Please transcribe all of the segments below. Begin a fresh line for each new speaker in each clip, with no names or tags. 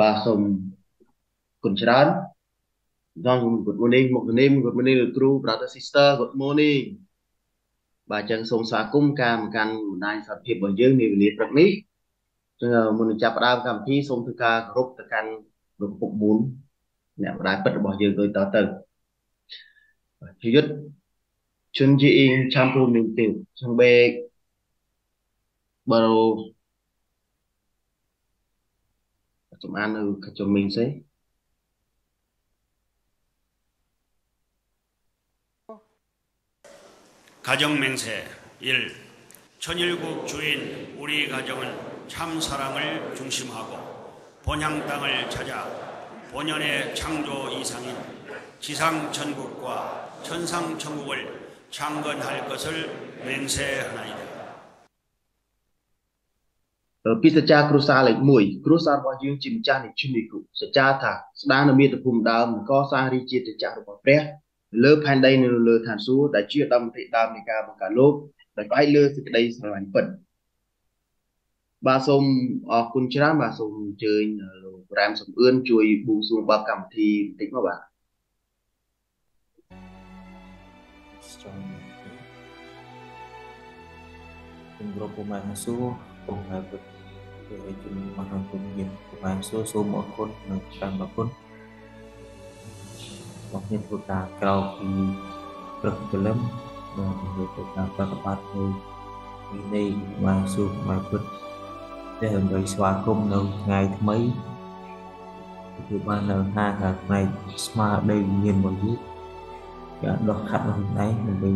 បាទសូមគុណច្រើន John good morning មក name good morning លោកគ្រូ brother sister good morning បាទអញ្ចឹងសូមស្វាគមន៍ការមកកាន់បណ្ដាញសារភាពរបស់យើងនាវេលាព្រឹកនេះអញ្ចឹងមុននឹងចាប់ផ្ដើមកម្មវិធីសូមធ្វើការគោរពទៅកាន់លោកពុកមូនអ្នកម្ដាយពិតរបស់យើងដូចតទៅជាយុទ្ធជន់ជីអ៊ីងឆាំពូមីងទីវសង្បេកបើចំ chúng ta được cho mình thế
가정맹세 1. 천일국 주인 우리 가정은 참 사랑을 중심하고 본향 땅을 찾아 본연의 창조 이상인 지상 천국과 천상 천국을 창건할 것을 맹세하나이다.
ពីសច្ចាគ្រួសារលេខ1គ្រួសាររបស់យើងជាម្ចាស់នៃជំនឿគ្រូសច្ចាថាស្ដារនៅមាតុភូមិដើមកសាងរាជាតេជៈរបស់ព្រះលើផែនដីនៅលើឋានសួគ៌ដែលជាដំណតិដើមនៃការបង្កើតលោកដោយផ្អែកលើសេចក្តីស្រឡាញ់ពិតបាទសូមអរគុណច្រើនបាទសូមអញ្ជើញលោករ៉ាមសំអឿនជួយបួងសួងបើកកម្មវិធីបន្តិចមកបាទ
ជំរុំពុំបានសួរពុំហើយ ពុទ្ធជំនុំមហាពុទ្ធមានពុំបានសួរសូមអរគុណនិងតាមអរគុណរបស់ខ្ញុំធ្វើការក្រោកពីព្រឹកព្រលឹមបាទធ្វើទៅតាមប្រតិបត្តិទៅពីនេះបានសួរមកពុទ្ធដែលដើម្បីស្វាគមន៍នៅថ្ងៃថ្មីគឺបាននៅហាងខាងផ្នែកស្មារតីវិញ្ញាណរបស់យើងការដោះខាត់របស់ឯងដើម្បី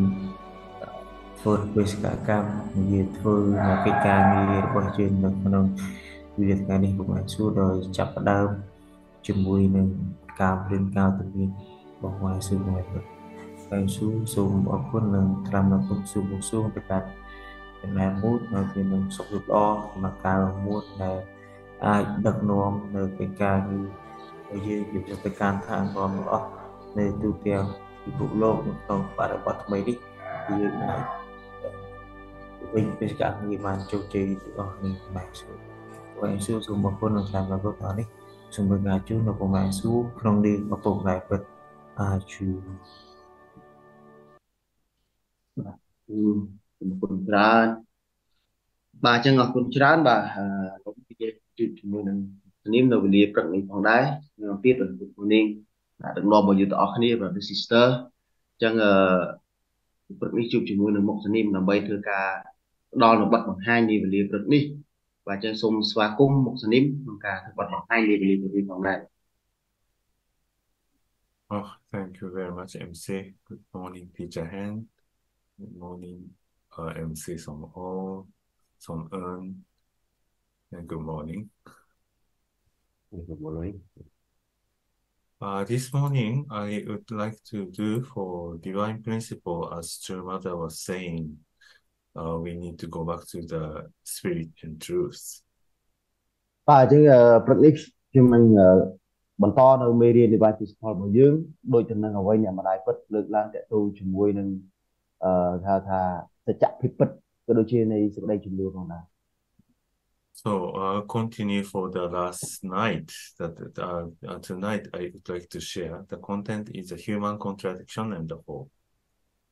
ធ្វើបេសកកម្មនិយាយធ្វើកិច្ចការងាររបស់យើងនៅក្នុងវិទ្យាថ្ងៃនេះពុកបានសួរដោយចាប់ផ្ដើមជាមួយនឹងការព្រៀនការទំនៀមបងប្អូនស៊ូមកហើយស៊ូសូមអរគុណនិងត្រាំដល់គុំស៊ូមកស៊ូទៅកាន់ចំណែកមួយនៅពេលនឹងសុខភាពល្អសម្រាប់ការមួយដែលអាចដឹកនាំនៅកិច្ចការងារដែលយើងយកទៅការថាអមអស់នៅទូទាំងពិភពលោកនៅក្នុងបរិបទថ្មីនេះយើងអាច វិញបេសកងារបានជោគជ័យទាំងអស់នេះបាទស៊ូហើយស៊ូសូមអរគុណនិងត្រាំដល់គុំនេះសូមបង្ហាញជូននៅប្រមាណស៊ូក្នុងនាមឪពុកម្ដាយពិតអាជូ
បាទគឺសូមគុណច្រើនបាទអញ្ចឹងអរគុណច្រើនបាទលោកពីជួបជាមួយនឹងនាមនៅវេលាព្រឹកនេះផងដែរនៅទៀតលោកពូនីងដឹកនាំរបស់យើងទាំងអស់គ្នា brother sister អញ្ចឹងអឺព្រឹកនេះជួបជាមួយនឹងមុខសនីមដើម្បីធ្វើការផ្ ដល់នូវបទបង្ហាញនាវេលាព្រឹកនេះបាទអញ្ចឹងសូមស្វាគមន៍មុខសនីមក្នុងការធ្វើបទបង្ហាញនាវេលាព្រឹកនេះផងដែរ
Oh, thank you very much, MC. Good morning, Teacher Han. Good morning, uh, MC Song O, Song Eun, and good morning.
Good morning.
Uh, this morning, I would like to do for divine principle, as True Mother was saying, uh, we need to go back to the spirit and truth.
បាទអញ្ចឹងព្រឹកនេះខ្ញុំនឹងបន្តនៅមេរៀននៃបាជីសផលរបស់យើងដូចទៅនឹងអ្វីអ្នកម្ដាយពិតលើកឡើងតទៅជាមួយនឹងអឺថាថាសច្ចភាពពិតក៏ដូចជានៃសេចក្តីជំនឿផងដែរ
So uh, continue for the last night that uh, uh, tonight I would like to share the content is a human contradiction and the whole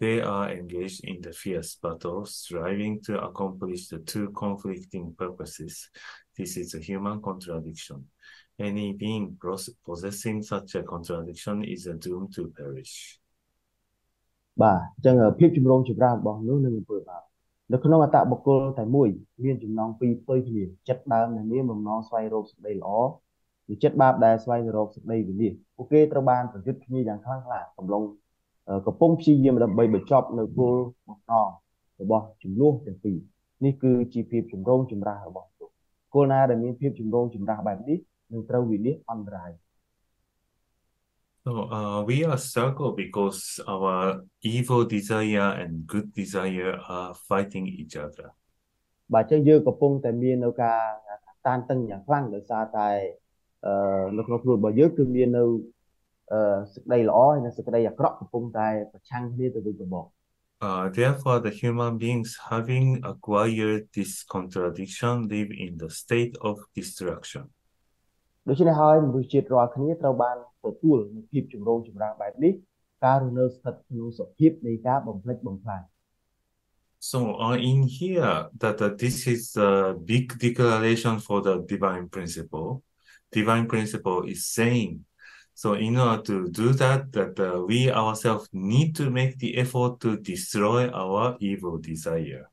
They are engaged in the fierce battle, striving to accomplish the two conflicting purposes. This is a human contradiction. Any being possessing such a contradiction is doomed to perish.
បាទអញ្ចឹងភាពចម្រូងចម្រាសរបស់នោះនឹងអំពើបាបនៅក្នុងអត្តបុគ្គលតែមួយមានចំណងពីរផ្ទុយគ្នាចិត្តដើមដែលមានបំណងស្វែងរកសេចក្តីល្អនិងចិត្តបាបដែលស្វែងរកសេចក្តីវិនាសពួកគេត្រូវបានប្រយុទ្ធគ្នាយ៉ាងខ្លាំងក្លាកំឡុង កំពុងព្យាយាមដើម្បីបញ្ចប់នៅគោលបំណងរបស់ចំនួនទាំងពីរនេះគឺជាភាពចម្រូងចម្រាសរបស់មនុស្សគោលណាដែលមានភាពចម្រូងចម្រាសបែបនេះនឹងត្រូវវិនាសអន្តរាយ
So uh, we are struggle because our evil desire and good desire are fighting each other.
បាទអញ្ចឹងយើងកំពុងតែមាននៅការតានតឹងយ៉ាងខ្លាំងដោយសារតែអឺនៅក្នុងខ្លួនរបស់យើងគឺមាននៅអឺ សេចក្តីល្អហើយនិងសេចក្តីអាក្រក់កំពុងតែប្រឆាំងគ្នាទៅវិញទៅមក
Uh, therefore, the human beings having acquired this contradiction live in the state of destruction.
ដូច្នេះហើយមនុស្សជាតិរាល់គ្នាត្រូវបានទទួលនូវភាពចម្រូងចម្រាសបែបនេះការរស់នៅស្ថិតក្នុងសភាពនៃការបំផ្លិចបំផ្លាញ
So uh, in here, that uh, this is a big declaration for the divine principle. Divine principle is saying, so in order to do that, that uh, we ourselves need to make the effort to destroy our evil desire.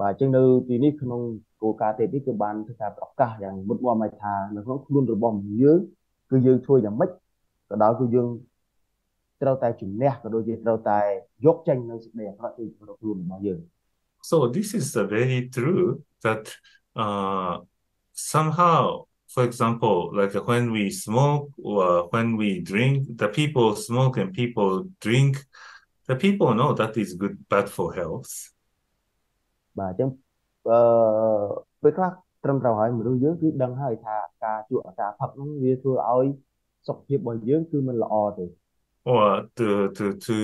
បាទអញ្ចឹងនៅទីនេះក្នុងគោលការណ៍ទេពនេះគឺបានធ្វើការប្រកាសយ៉ាងមុតមមឲ្យថានៅក្នុងខ្លួនរបស់មនុស្សយើងគឺយើងធ្វើយ៉ាងម៉េចក៏ដោយគឺយើងត្រូវតែជំនះក៏ដូចជាត្រូវតែយកចេញនៅសេចក្តីអាក្រក់ពីក្នុងខ្លួនរបស់យើង
So this is uh, very true that uh, somehow, for example, like when we smoke or when we drink, the people smoke and people drink, the people know that is good, bad for health.
បាទអញ្ចឹងអឺពេលខ្លះត្រឹមត្រូវហើយមនុស្សយើងគឺដឹងហើយថាការជក់ការផឹកហ្នឹងវាធ្វើឲ្យសុខភាពរបស់យើងគឺមិនល្អទេ
Or to, to, to,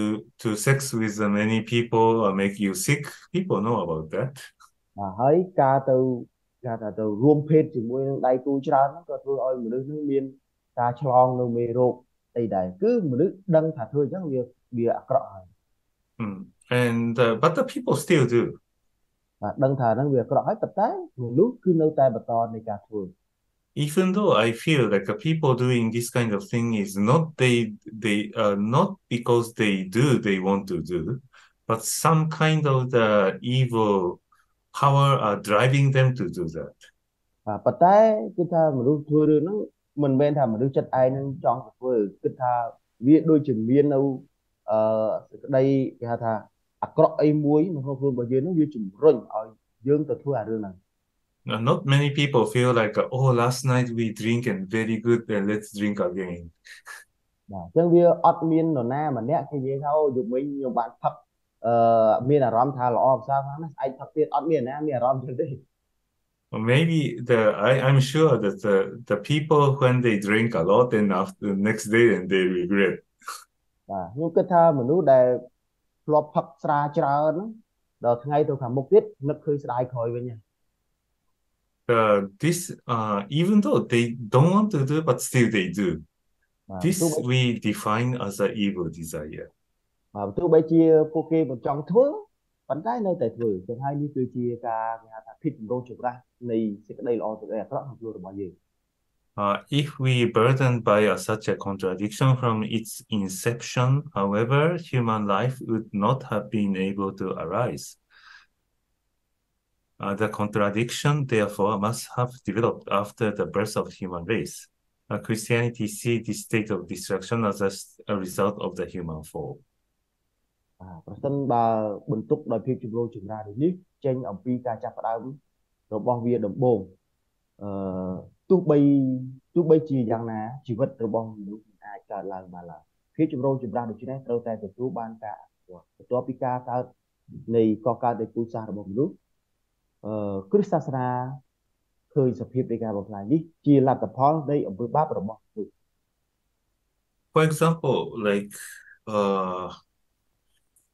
to sex with many people or make you sick, people know about that.
បាទហើយការទៅ គេថាទៅរួមភេទជាមួយនឹងដៃគូច្រើនហ្នឹងក៏ធ្វើឲ្យមនុស្សហ្នឹងមានការឆ្លងនៅមេរោគអីដែរគឺមនុស្សដឹងថាធ្វើអញ្ចឹងវាវាអាក្រក់ហើយ
Mm. And uh, but the people still do.
បាទដឹងថាហ្នឹងវាអាក្រក់ហើយប៉ុន្តែមនុស្សគឺនៅតែបន្តនៃការធ្វើ
even though I feel like the people doing this kind of thing is not they they uh, not because they do they want to do, but some kind of the evil power are driving them to do that.
បាទប៉ុន្តែគឺថាមនុស្សធ្វើរឿងហ្នឹងមិនមែនថាមនុស្សចិត្តឯងនឹងចង់ទៅធ្វើគិតថាវាដូចជាមាននៅអឺសេចក្តីគេហៅថាអាក្រក់អីមួយនៅក្នុងខ្លួនរបស់យើងហ្នឹងវាជំរុញឲ្យយើងទៅធ្វើអារឿងហ្នឹង
Uh, Not many people feel like oh last night we drink and very good and let's drink again.
បាទអញ្ចឹងវាអត់មាននរណាម្នាក់គេនិយាយថាអូយប់មិញខ្ញុំបានផឹក អឺមានអារម្មណ៍ថាល្អប្រសើរខ្លាំងណាស់ស្អែកផឹកទៀតអត់មានណាមានអារម្មណ៍ចឹងទេ
Or maybe the I, I'm sure that the, the people when they drink a lot and after the next day and they regret.
បាទខ្ញុំគិតថាមនុស្សដែលធ្លាប់ផឹកស្រាច្រើនហ្នឹងដល់ថ្ងៃទៅខាងមុខទៀតនឹកឃើញស្ដាយក្រោយវិញហ្នឹង
Uh, this uh, even though they don't want to do but still they do.
បាទ
This
ទោះបី
we define as a evil desire.
បាទទោះបីជាពួកគេមិនចង់ធ្វើប៉ុន្តែនៅតែធ្វើចឹងហើយនេះគឺជាការគេហៅថាភាពចម្រូងចម្រាសនៃសេចក្តីល្អសេចក្តីអាក្រក់ក្នុងខ្លួនរបស់យើង
Uh, if we burdened by a, such a contradiction from its inception, however, human life would not have been able to arise. Uh, the contradiction, therefore, must have developed after the birth of human race. Uh, Christianity sees this state of destruction as a, s- a result of the human fall.
បាទប្រសិនបើបន្ទុកដោយភាពចម្រូងចម្រាសដូចនេះចេញអំពីការចាប់ផ្ដើមរបស់វាដំបូងអឺទោះបីទោះបីជាយ៉ាងណាជីវិតរបស់មនុស្សមិនអាចកើតឡើងបានឡើយភាពចម្រូងចម្រាសដូចនេះត្រូវតែទទួលបានការអនុវត្តបន្ទាប់ពីការកើតនៃកកើតនៃពូជសាសន៍របស់មនុស្សអឺគ្រិស្តសាសនាឃើញសភាពនៃការបំផ្លាញនេះជាលទ្ធផលនៃអំពើបាបរបស់មនុស្ស
For example, like uh,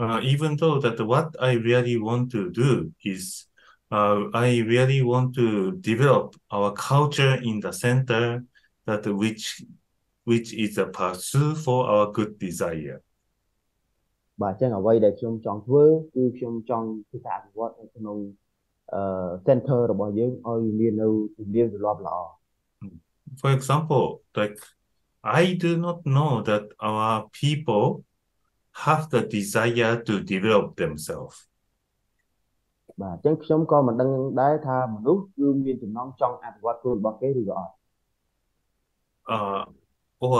Uh, even though that what I really want to do is uh, I really want to develop our culture in the center that which which is a pursuit for our good desire.
បាទអញ្ចឹងអ្វីដែលខ្ញុំចង់ធ្វើគឺខ្ញុំចង់ធ្វើការអភិវឌ្ឍនៅក្នុងអឺ center របស់យើងឲ្យវាមាននៅជំនាញទម្លាប់ល្អ
For example, like I do not know that our people have the desire to develop themselves.
បាទអញ្ចឹងខ្ញុំក៏មិនដឹងដែរថាមនុស្សគឺមានចំណងចង់អភិវឌ្ឍខ្លួនរបស់គេឬក៏អត់
Uh, or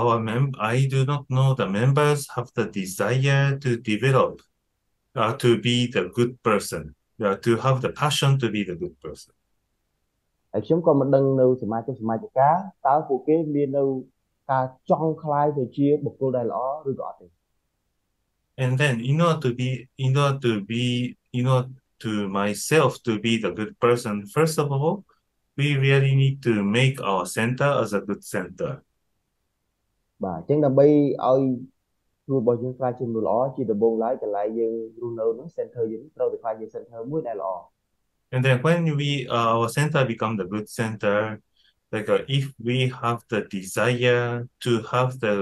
our mem I do not know the members have the desire to develop, uh, to be the good person, uh, to have the passion to be the good person.
ហើយខ្ញុំក៏មិនដឹងនៅសមាជិកសមាជិកាតើពួកគេមាននៅការចង់ខ្លាយទៅជាបុគ្គលដែលល្អឬក៏អត់ទេ
And then in order to be, in order to be, in order to myself to be the good person, first of all, we really need to make our center as a good center.
បាទអញ្ចឹងដើម្បីឲ្យខ្លួនរបស់យើងខ្លាយជាមនុស្សល្អជាដំបូងឡើយកន្លែងយើងរស់នៅហ្នឹង center យើងត្រូវតែខ្លាយជា center មួយដែលល្អ
And then when we, uh, our center become the good center, like uh, if we have the desire to have the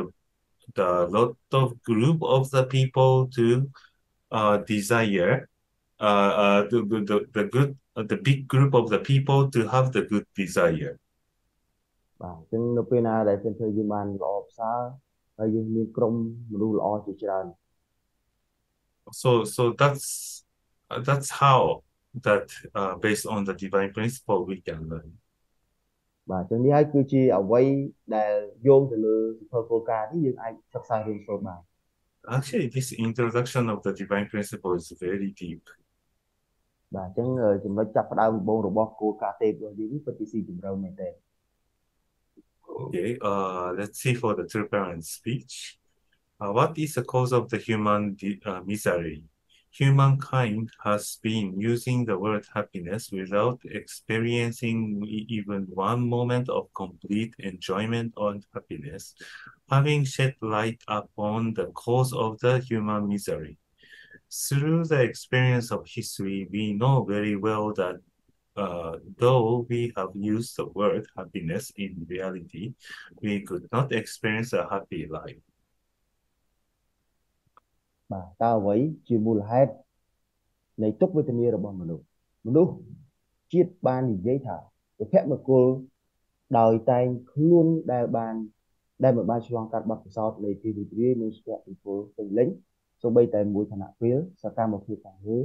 the lot of group of the people to uh, desire uh, uh, the, the, the, the good uh, the big group of the people to have the good desire.
បាទអញ្ចឹងនៅពេលណាដែល center យើងបានល្អប្រសើរហើយយើងមានក្រុមមនុស្សល្អជាច្រើន
So so that's uh, that's how that uh, based on the divine principle we can learn.
បាទអញ្ចឹងនេះហើយគឺជាអ្វីដែលយោងទៅលើសិភៅគោលការណ៍នេះយើងអាចសិក្សារៀនសូត្របាន
Actually, this introduction of the divine principle is very deep.
បាទអញ្ចឹងអឺចំណុចចាប់ផ្ដើមដំបូងរបស់គោលការណ៍ទេពរបស់យើងនេះពិតជាស៊ីជម្រៅមែនទែន
Okay, uh, let's see for the two parent speech. Uh, what is the cause of the human di- uh, misery? Humankind has been using the word happiness without experiencing even one moment of complete enjoyment or happiness, having shed light upon the cause of the human misery. Through the experience of history, we know very well that uh, though we have used the word happiness in reality, we could not experience a happy life.
បាទតើអ្វីជាមូលហេតុនៃទុក្ខវេទនារបស់មនុស្សមនុស្សជាតិបាននិយាយថាសុភមង្គលដោយតែងខ្លួនដែលបានដែលមិនបានឆ្លងកាត់បទពិសោធន៍នៃភាពរីករាយនិងសុភមង្គលពេញលេញសូម្បីតែមួយខណៈពេលសកម្មភាពខាងលើ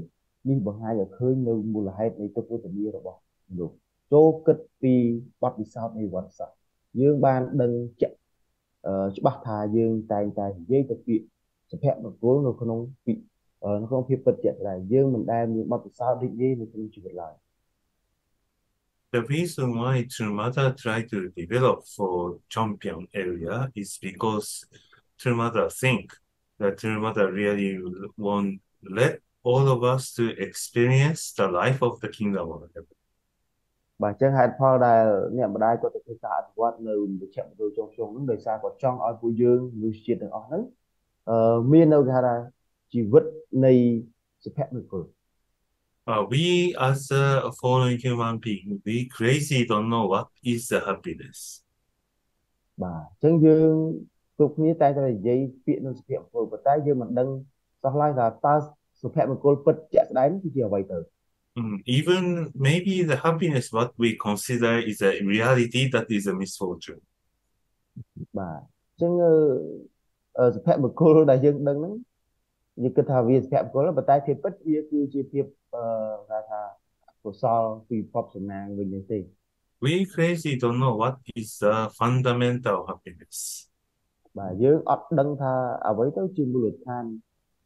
នេះបង្ហាញឲ្យឃើញនៅមូលហេតុនៃទុក្ខវេទនារបស់មនុស្សចូលគិតពីបទពិសោធន៍នៃវត្តសាស្ត្រយើងបានដឹងជាក់អឺច្បាស់ថាយើងតែងតែនិយាយទៅពាក្យ សុភមង្គលនៅក្នុងពីអឺនៅក្នុងភាពពិតជាក់ស្ដែងយើងមិនដែលមានបទពិសោធន៍រីករាយនៅក្នុងជីវិតឡើយ
The reason why Trumada tried to develop for champion area is because Trumada think that Trumada really want let all of us to experience the life of the kingdom of heaven.
បាទអញ្ចឹងហេតុផលដែលអ្នកម្ដាយគាត់ទៅធ្វើការអភិវឌ្ឍនៅមជ្ឈមណ្ឌលចុងខ្ញុំហ្នឹងដោយសារគាត់ចង់ឲ្យពួកយើងមនុស្សជាតិទាំងអស់ហ្នឹងអឺ មាននៅគេហៅថាជីវិតនៃសុភមង្គល
Uh, we as a fallen human being, we crazy don't know what is the happiness.
បាទអញ្ចឹងយើងគ្រប់គ្នាតែងតែនិយាយពាក្យនឹងសុភមង្គលប៉ុន្តែយើងមិនដឹងសោះឡើយថាតើសុភមង្គលពិតជាក់ស្ដែងនេះគឺជាអ្វីទៅ
Mm, even maybe the happiness what we consider is a reality that is a misfortune.
បាទអញ្ចឹងអឺអឺ សុភមង្គលដែលយើងដឹងហ្នឹងយើងគិតថាវាសុភមង្គលប៉ុន្តែភាពពិតវាគឺជាភាពអឺគេថាកុសលពីភពសំណាងវិញទេ
We crazy don't know what is the fundamental happiness.
បាទយើងអត់ដឹងថាអ្វីទៅជាមូលដ្ឋាន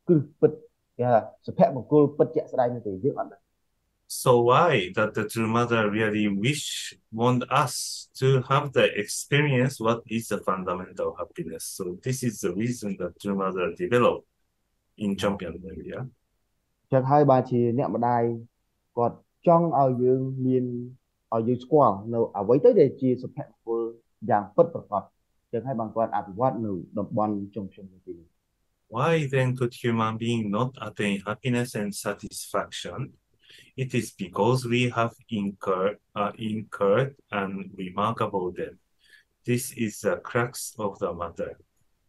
គ្រឹះពិតគេថាសុភមង្គលពិតជាក់ស្ដែងនោះទេយើងអត់ដឹង
So why that the True Mother really wish want us to have the experience what is the fundamental happiness. So this is the reason that True Mother developed in champion area.
ចឹងហើយបានជាអ្នកម្ដាយគាត់ចង់ឲ្យយើងមានឲ្យយើងស្គាល់នៅអ្វីទៅដែលជាសុភមង្គលយ៉ាងពិតប្រាកដចឹងហើយបានគាត់អភិវឌ្ឍនៅតំបន់ជុំខ្ញុំនេះទីនេះ
Why then could human being not attain happiness and satisfaction? It is because we have incurred, uh, incurred and remarkable debt. This is the crux of the matter.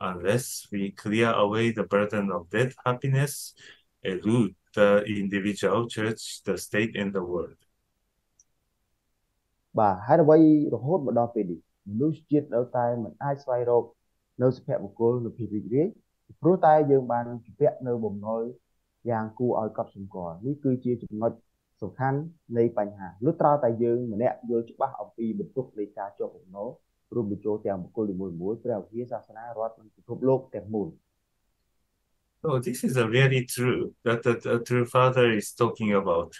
Unless we clear away the burden of debt, happiness elude the individual, church, the state, and the world.
បាទហើយអ្វីរហូតមកដល់ពេលនេះមនុស្សជាតិនៅតែមិនអាចស្វែងរកនៅសុភមង្គលនៅភាពរីករាយ ព្រោះតែយើងបានជពាក់នៅបំណុល យ៉ាងគួរឲ្យកត់សម្គាល់នេះគឺជាចំណុចសំខាន់នៃបញ្ហាលុះត្រាតែយើងម្នាក់យល់ច្បាស់អំពីបន្ទុកនៃការជាប់បំណុលរួមបញ្ចូលទាំងបុគ្គលនីមួយៗព្រះវិហារសាសនារដ្ឋនិងពិភពលោកទាំងមូល
So this is a really true that the, the true father is talking about.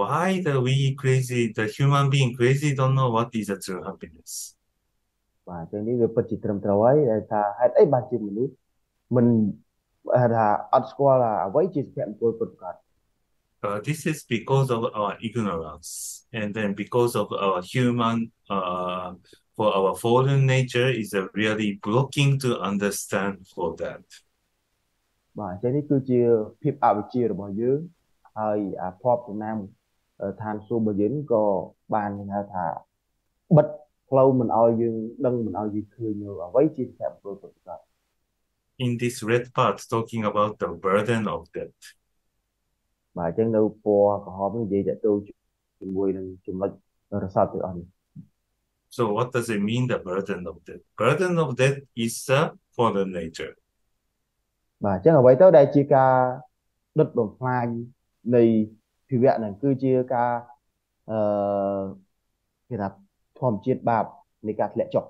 Why the we crazy, the human being crazy don't know what is a true happiness.
បាទចឹងនេះវាពិតជាត្រឹមត្រូវហើយដែលថាហេតុអីបានជាមនុស្សមិន ថាអត់ស្គាល់អ្វីជាសុភមង្គលពិតប្រាកដ
Uh, this is because of our ignorance, and then because of our human, uh, for our fallen nature is uh, really blocking to understand for that.
បាទអញ្ចឹងនេះគឺជាភាពអវិជ្ជារបស់យើងហើយអាភ័ព្វចំណាំឋានសួគ៌របស់យើងក៏បានហៅថាបិទផ្លូវមិនឲ្យយើងដឹងមិនឲ្យយើងឃើញនៅអ្វីជាសុភមង្គលពិតប្រាកដ
In this red part, talking about the burden of debt.
បាទអញ្ចឹងនៅពណ៌ក្រហមនេះនិយាយតទៅជាមួយនឹងចំណុចរស័ព្ទទាំងអស់នេះ
So what does it mean, the burden of debt? Burden of debt is the fallen nature.
បាទអញ្ចឹងអ្វីទៅដែលជាការដុតបំផ្លាញនៃភាវៈហ្នឹងគឺជាការអឺគេថាធម្មជាតិបាបនៃការធ្លាក់ចុះ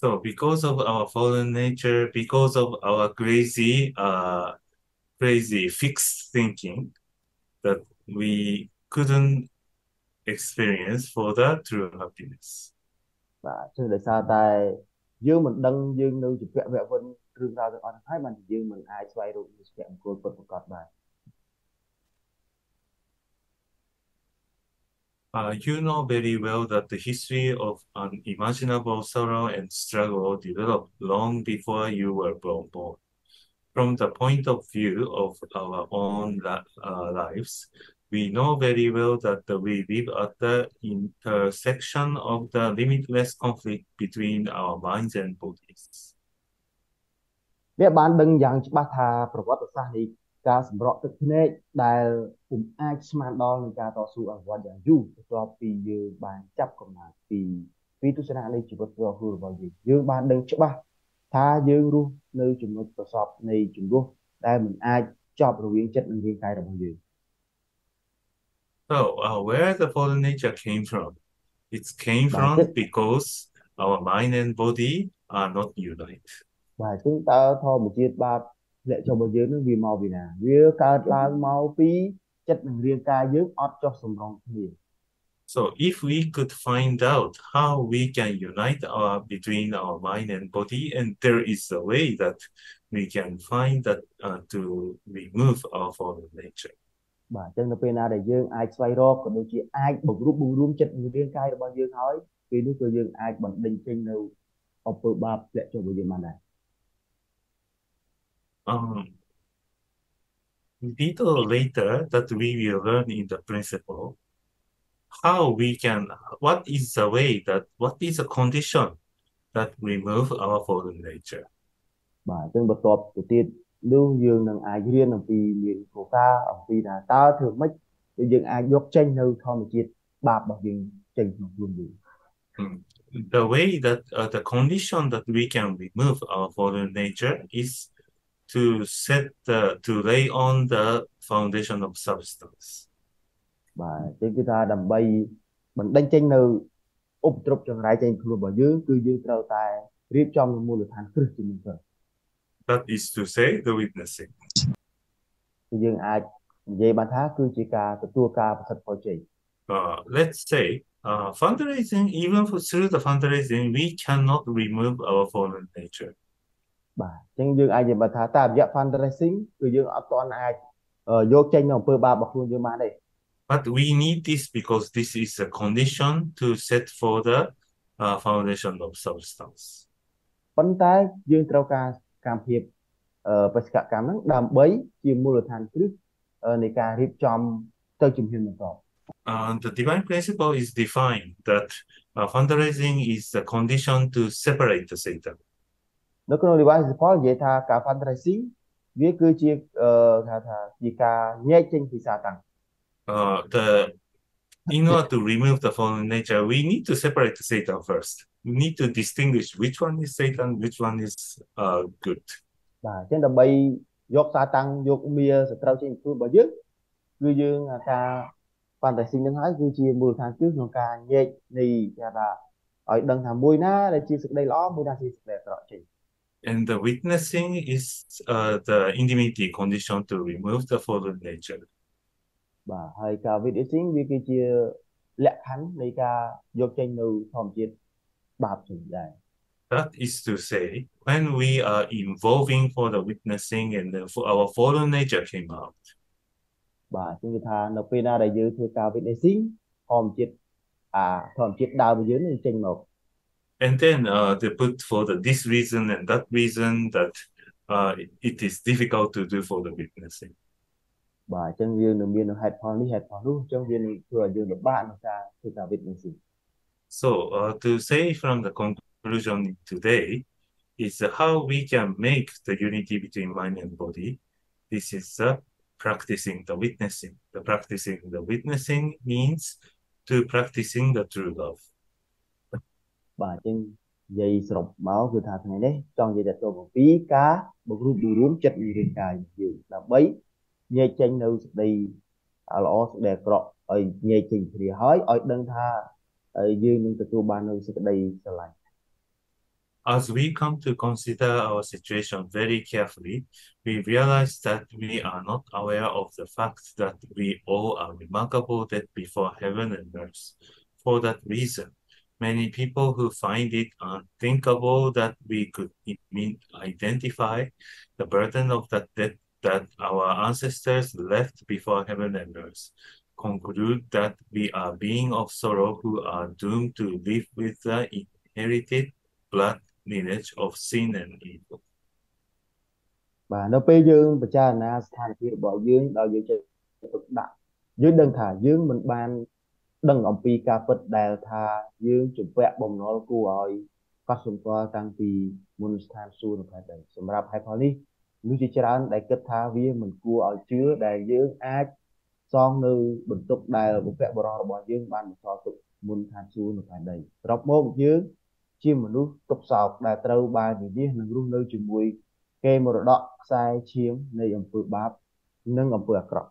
So because of our fallen nature, because of our crazy, uh, crazy fixed thinking, that we couldn't experience for the true happiness.
បាទគឺដោយសារតែយើងមិនដឹងយើងនៅជាពាក់វៈវិនរឿងរ៉ាវទាំងអស់ហ្ Uh,
you know very well that the history of unimaginable sorrow and struggle developed long before you were born. born. From the point of view of our own la- uh, lives, we know very well that we live at the intersection of the limitless conflict between our minds and bodies.
វាបានដឹងយ៉ាងច្បាស់ថាប្រវត្តិសាស្ត្រនៃ ការសម្រក់ទឹកភ្នែកដែលពុំអាចស្មានដល់នឹងការតស៊ូអនុវត្តយ៉ាងយូរបន្ទាប់ពីយើងបានចាប់កំណើតពីពីទស្សនៈនៃជីវិតរស់របស់យើងយើងបានដឹងច្បាស់ថាយើងរស់នៅចំណុចប្រសពនៃជំនួសដែលមិនអាចចប់រវាងចិត្តនិងរាងកាយរបស់យើង
So, uh, where the fallen nature came from? It came
Bah,
from
thế-
because our mind and body are not unite.
បាទអញ្ចឹងតើធម្មជាតិបាប ធ្លាក់ចុះរបស់យើងនឹងវាមកពីណាវាកើតឡើងមកពីចិត្តនិងរាងកាយយើងអត់ចុះសម្រុងគ្នា
So, if we could find out how we can unite our between our mind and body, and there is a way that we can find that uh, to remove our fallen nature.
បាទអញ្ចឹងនៅពេលណាដែលយើងអាចស្វែងរកក៏ដូចជាអាចបង្រួបបង្រួមចិត្តនិងរាងកាយរបស់យើងហើយពេលនោះក៏យើងអាចបណ្ដេញចេញនៅអំពើបាបធ្លាក់ចុះរបស់យើងបានដែរ
Um, little later that we will learn in the principle how we can, what is the way that, what is the condition that remove our fallen nature.
បាទអញ្ចឹងបន្ទាប់ទៅទៀតនោះយើងនឹងអាចរៀនអំពីមានកោការអំពីថាតើធ្វើម៉េចដែលយើងអាចយកចេញនៅធម្មជាតិបាបរបស់យើងចេញក្នុងខ្លួនយើង
The way that uh, the condition that we can remove our fallen nature is to set the, to lay on the foundation of substance.
បាទអញ្ចឹងគឺថាដើម្បីបណ្ដេញចេញនៅឧបទ្រពចង្រៃចេញខ្លួនរបស់យើងគឺយើងត្រូវតែរៀបចំនៅមូលដ្ឋានគ្រឹះជាមុនសិន
That is to say, the witnessing.
គឺយើងអាចនិយាយបានថាគឺជាការទទួលការប្រសិទ្ធផលជ័យ
Uh, let's say uh, fundraising, even for, through the fundraising, we cannot remove our fallen nature.
បាទអញ្ចឹងយើងអាចនិយាយបានថាតាមរយៈ fundraising គឺយើងអត់ទាន់អាចអឺយកចេញនៅអំពើបាបរបស់ខ្លួនយើងបានទេ
But we need this because this is a condition to set for the uh, foundation of substance.
ប៉ុន្តែយើងត្រូវការកម្មភាពអឺបេសកកម្មហ្នឹងដើម្បីជាមូលដ្ឋានគ្រឹះអឺនៃការរៀបចំទៅជំហានបន្ត
Uh, the divine principle is defined that uh, fundraising is the condition to separate the Satan.
នៅក្នុង device support និយាយថាការ fundraising វាគឺជាអឺគេហៅថាជាការញែកចេញពីសាតាំង
Uh, the in order to remove the fallen nature, we need to separate the Satan first. We need to distinguish which one is Satan, which one is uh, good.
បាទអញ្ចឹងដើម្បីយកសាតាំងយកមៀសត្រូវចេញពីខ្លួនរបស់យើងគឺយើងការ fantasy នឹងហើយគឺជាមូលដ្ឋានគ្រឹះក្នុងការញែកនៃគេថាឲ្យដឹងថាមួយណាដែលជាសេចក្តីល្អមួយណាជាសេចក្តីអាក្រក់ចេញ
And the witnessing is uh, the indemnity condition to remove the fallen nature.
បាទហើយការ witnessing វាគឺជាលក្ខខណ្ឌនៃការយកចេញនៅធម្មជាតិបាបចេញដែរ
That is to say, when we are involving for the witnessing and the, for our fallen nature came out,
បាទគឺថានៅពេលណាដែលយើងធ្វើការ witnessing ធម្មជាតិអាធម្មជាតិ
and then uh, they put for the, this reason and that reason that uh, it is difficult to do for the witnessing.
បាទអញ្ចឹងយើងនឹងមានហេតុផលនេះហេតុផលនោះអញ្ចឹងវានឹងធ្វើឲ្យយើងលំបាកក្នុងការធ្វើការ witnessing
So uh, to say from the conclusion today is how we can make the unity between mind and body. This is the practicing the witnessing. The practicing the witnessing means to practicing the true love.
បាទអញ្ចឹងនិយាយសរុបមកគឺថាថ្ងៃនេះចង់និយាយតែទៅអំពីការបង្រួបបង្រួមចិត្តនៃរាងកាយយើងដើម្បីញែកចេញនៅសេចក្តីល្អសេចក្តីអាក្រក់ឲ្យញែកចេញគ្នាហើយឲ្យដឹងថាយើងនឹងទទួលបាននៅសេចក្តីស្រឡាញ់
As we come to consider our situation very carefully, we realize that we are not aware of the fact that we all are remarkable dead before heaven and earth. For that reason, many people who find it unthinkable that we could identify the burden of that debt that our ancestors left before heaven and earth conclude that we are beings of sorrow who are doomed to live with the inherited blood lineage of sin and evil.
បាទនៅពេលយើងពិចារណាស្ថានភាពរបស់យើងដោយយើងចេះទុកដាក់យើងដឹងថាយើងមិនបាន ដឹងអំពីការពិតដែលថាយើងជំពាក់បំណុលគួរឲ្យកត់សម្គាល់តាំងពីមុនស្ថានសួគ៌នៅផែនដីសម្រាប់ហេតុផលនេះមនុស្សជាច្រើនដែលគិតថាវាមិនគួរឲ្យជឿដែលយើងអាចសងនៅបន្ទុកដែលបុព្វបុរសរបស់យើងបានបន្សល់ទុកមុនឋានសួគ៌នៅផែនដីសរុបមកយើងជាមនុស្សទុកសោកដែលត្រូវបានវិនិច្ឆ័យនឹងរស់នៅជាមួយគេមរតកខ្សែឈាមនៃអំពើបាបនិងអំពើអាក្រក់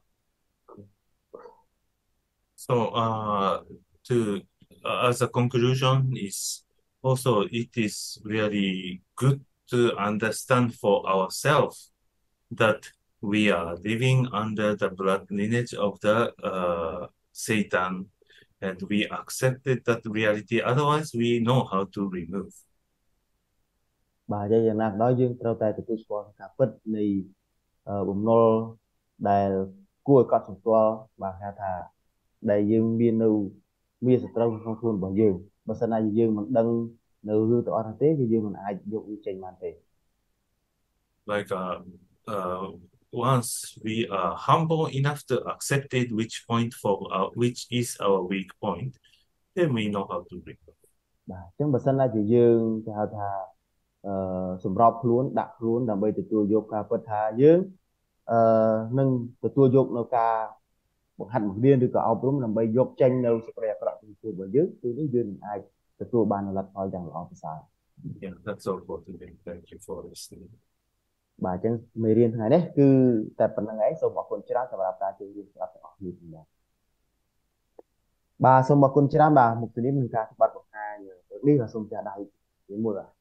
So uh to uh, as a conclusion is also it is really good to understand for ourselves that we are living under the blood lineage of the uh, Satan and we accepted that reality otherwise we know how to remove
បាទយ៉ាងណាក៏ដោយយើងត្រូវតែទទួលស្គាល់ការពិតនៃបំណុលដែលគួរឲ្យកត់សម្គាល់បាទហៅថា ដែលយើងមាននៅមានសត្រូវក្នុងខ្លួនរបស់យើងបើសិនណាយើងមិនដឹងនៅរឿងទាំងអស់នោះទេគឺយើងមិនអាចយកវាចេញបានទេ
like uh, uh, once we are humble enough to accept it which point for uh, which is our weak point then we know how to recover
បាទអញ្ចឹងបើសិនណាជាយើងគេហៅថាអឺសម្របខ្លួនដាក់ខ្លួនដើម្បីទទួលយកការពិតថាយើងអឺនឹងទទួលយកនៅការ បង្ហាត់បង្រៀនឬក៏អប់រំដើម្បីយកចេញនៅសេចក្តីអាក្រក់ពីខ្លួនរបស់យើងគឺនេះយើងនឹងអាចទទួលបានលទ្ធផលយ៉ាងល្អប្រសើរ
Yeah that's all for today thank you for listening
បាទអញ្ចឹងមេរៀនថ្ងៃនេះគឺតែប៉ុណ្្នឹងឯងសូមអរគុណច្រើនសម្រាប់ការចូលរួមស្ដាប់ទាំងអស់គ្នាទាំងបាទសូមអរគុណច្រើនបាទមុខជំនាញនឹងការស្បាត់បង្ហាញនេះបាទសូមចាស់ដៃមួយបាទ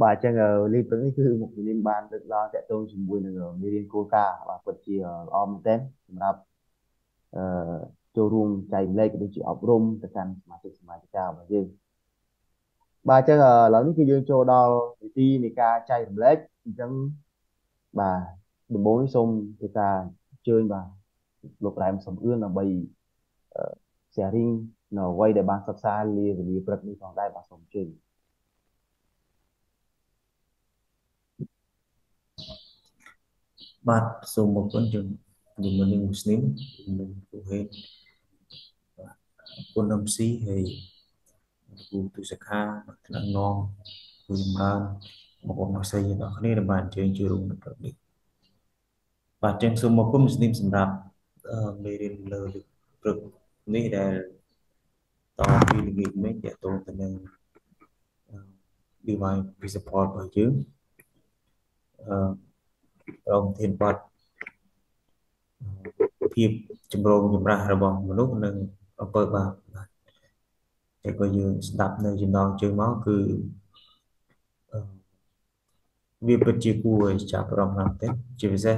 បាទអញ្ចឹងលេខព្រឹកនេះគឺមុខជំនាញបានលើកឡើងតកតងជាមួយនឹងមេរៀនគោលការណ៍បាទពិតជាល្អមែនទែនសម្រាប់អឺចូលរួមចែកម្លែកដូចជាអប់រំទៅកាន់សមាជិកសមាជិការបស់យើងបាទអញ្ចឹងឥឡូវនេះគឺយើងចូលដល់វិធីនៃការចែករំលែកអញ្ចឹងបាទដំបូងនេះសូមធ្វើការអញ្ជើញបាទលោករ៉ែមសំអឿនដើម្បី sharing នៅអ្វីដែលបានសិក្សាលាវេលាព្រឹកនេះផងដែរបាទសូមអញ្ជើញ
បាទសូមអរគុណជំនុំនឹងមូស្លីមជំនុំពូហេតបាទអរគុណនំស៊ីហើយគូទុសខាថ្នាក់នាំគូចម្រើនមកអរស័យដល់គ្នាដែលបានអញ្ជើញចូលរួមនៅព្រឹកនេះបាទចឹងសូមអរគុណមូស្លីមសម្រាប់មេរៀនលើព្រឹកនេះដែលតពីល្ងាចមិញតទៅទៅនឹង divine support របស់យើង រងធានបត់ភាពចម្រូងចម្រាសរបស់មនុស្សនិងអំពើបាបបាទតែក៏យើងស្ដាប់នៅចំណងជើងមកគឺវាពិតជាគួរឲ្យចាប់អារម្មណ៍ណាស់ទេជាពិសេស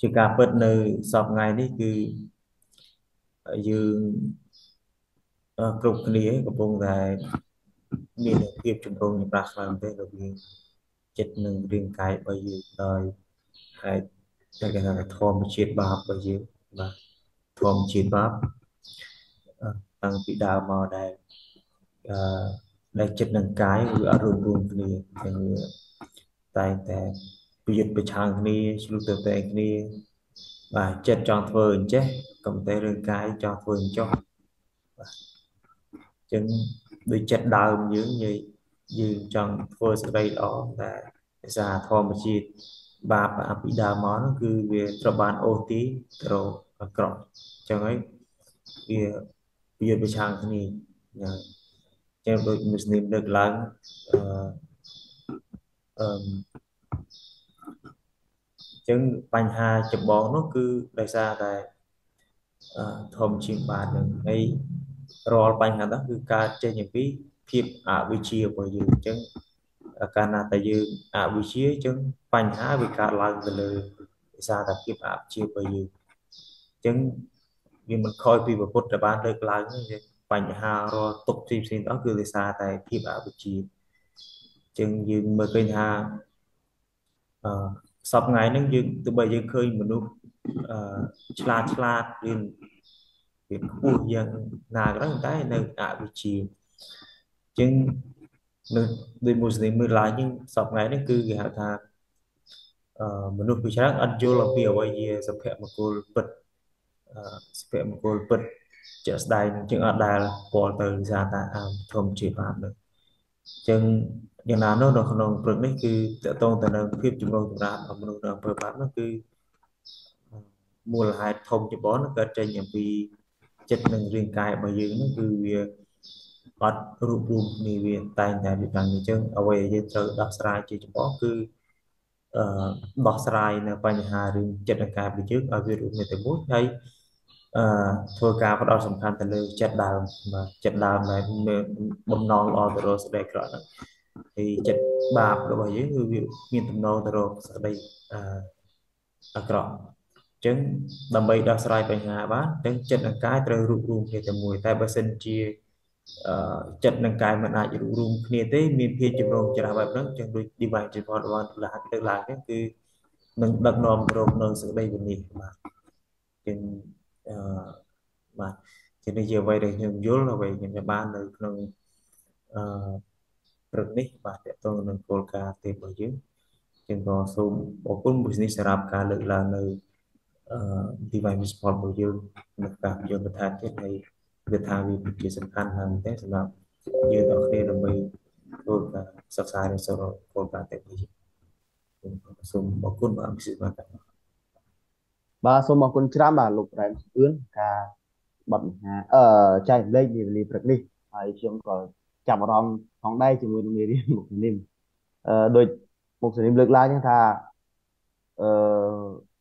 ជាការពិតនៅសប្តាហ៍នេះគឺយើងគ្រប់គ្នាកំពុងតែមានភាពចម្រូងចម្រាសខ្លាំងទេរវាង ចិត្តនិងរាងកាយរបស់យើងដោយហេតុតែគេថាធម្មជាតិបាបរបស់យើងបាទធម្មជាតិបាបតាំងពីដើមមកដែលអឺដែលចិត្តនិងកាយវាអត់រួមរួមគ្នាតែវាតែតែប្រយុទ្ធប្រឆាំងគ្នាឆ្លុះទៅតែគ្នាបាទចិត្តចង់ធ្វើអញ្ចេះកំតែរឿងកាយចង់ធ្វើអញ្ចោះបាទអញ្ចឹងដូចចិត្តដើមយើងនិយាយ យើងចង់ធ្វើសេចក្តីល្អតែភាសាធម្មជាតិបាបអភិដាមកនោះគឺវាត្រូវបានអូសទីទៅរកអាក្រក់អញ្ចឹងហើយវាវាប្រឆាំងគ្នាណាចឹងដូចមុស្លីមលើកឡើងអឺអឺចឹងបញ្ហាចម្បងនោះគឺដោយសារតែធម្មជាតិបាទនឹងហើយរាល់បញ្ហានោះគឺកើតចេញពី ភាពអវិជ្ជារបស់យើងអញ្ចឹងកាលណាតែយើងអវិជ្ជាអញ្ចឹងបញ្ហាវាកើតឡើងទៅលើភាសាតែភាពអវិជ្ជារបស់យើងអញ្ចឹងវាមិនខ້ອຍពីពុទ្ធដែលបានលើកឡើងទេបញ្ហារាល់ទុកផ្សេងផ្សេងទៅគឺដោយសារតែភាពអវិជ្ជាអញ្ចឹងយើងមើលឃើញថាអឺសពថ្ងៃហ្នឹងយើងទោះបីយើងឃើញមនុស្សអឺឆ្លាតឆ្លាតរៀនរៀនខ្ពស់យ៉ាងណាក៏ដោយតែនៅអវិជ្ជាអញ្ចឹងនៅដោយមូស្លីមមើលឡើងហ្នឹងសពថ្ងៃហ្នឹងគឺគេហៅថាអឺមនុស្សពីច្រើនអត់យល់អំពីអ្វីជាសុភមង្គលពិតអឺសុភមង្គលពិតជាក់ស្ដែងជាងអត់ដែលពាល់ទៅសារតាអាមធម្មជាតិបាននោះអញ្ចឹងយ៉ាងណានោះនៅក្នុងព្រឹកនេះគឺតកតងទៅនឹងភាពចម្រុងចម្រើនរបស់មនុស្សនៅអំពើបាបនោះគឺមូលហេតុធំចម្បងនោះកើតចេញអំពីចិត្តនិងរាងកាយរបស់យើងនោះគឺវា អត់រូបរួមគ្នាវាតែងតែវាកាន់អញ្ចឹងអ្វីដែលយើងត្រូវដោះស្រាយជាចម្បងគឺអឺដោះស្រាយនៅបញ្ហារឿងចិត្តនិងកាយរបស់យើងឲ្យវារួមគ្នាទៅមួយហើយអឺធ្វើការផ្ដោតសំខាន់ទៅលើចិត្តដើមបាទចិត្តដើមដែលបំណងល្អទៅរកសេចក្តីក្រក់ហ្នឹងហើយចិត្តបាបរបស់យើងគឺវាមានទំនោរទៅរកសេចក្តីអឺអាក្រក់អញ្ចឹងដើម្បីដោះស្រាយបញ្ហាបានទាំងចិត្តនិងកាយត្រូវរួបរวมគ្នាតែមួយតែបើសិនជាអឺ ចិត្តនិងកាយមិនអាចរួបរวมគ្នាទេមានភាពចម្រុងច្រាស់បែបហ្នឹងចឹងដូច divine ជាផលរបស់លើកលើកឡើងហ្នឹងគឺនឹងដឹកនាំទៅរកនៅសេចក្តីវិនិច្ឆ័យបាទចឹងអឺបាទជានេះជាអ្វីដែលខ្ញុំយល់អ្វីខ្ញុំបាន នៅក្នុងអឺព្រឹកនេះបាទតកតងនឹងគោលការណ៍ទេរបស់យើងចឹងក៏សូមអរគុណ business សម្រាប់ការលើកឡើងនៅអឺ device support របស់យើងនៅការយើងបន្ថែមទៀតហើយ គឺថាវាជាសំខាន់ណាស់មែនទេសម្រាប់យើងទាំងគ្នាដើម្បីធ្វើការសិក្សារៀនសូត្រគោលការណ៍ទេរបស់យើងសូមអរគុណបាទ business បាទ
បាទសូមអរគុណច្រើនបាទលោកប្រែមអឿនការបတ်មហាអឺចែកលេខនាវេលាព្រឹកនេះហើយខ្ញុំក៏ចាប់អារម្មណ៍ផងដែរជាមួយនឹងមេរៀនមុខនិមអឺដូចមុខនិមលើកឡើងចឹងថាអឺ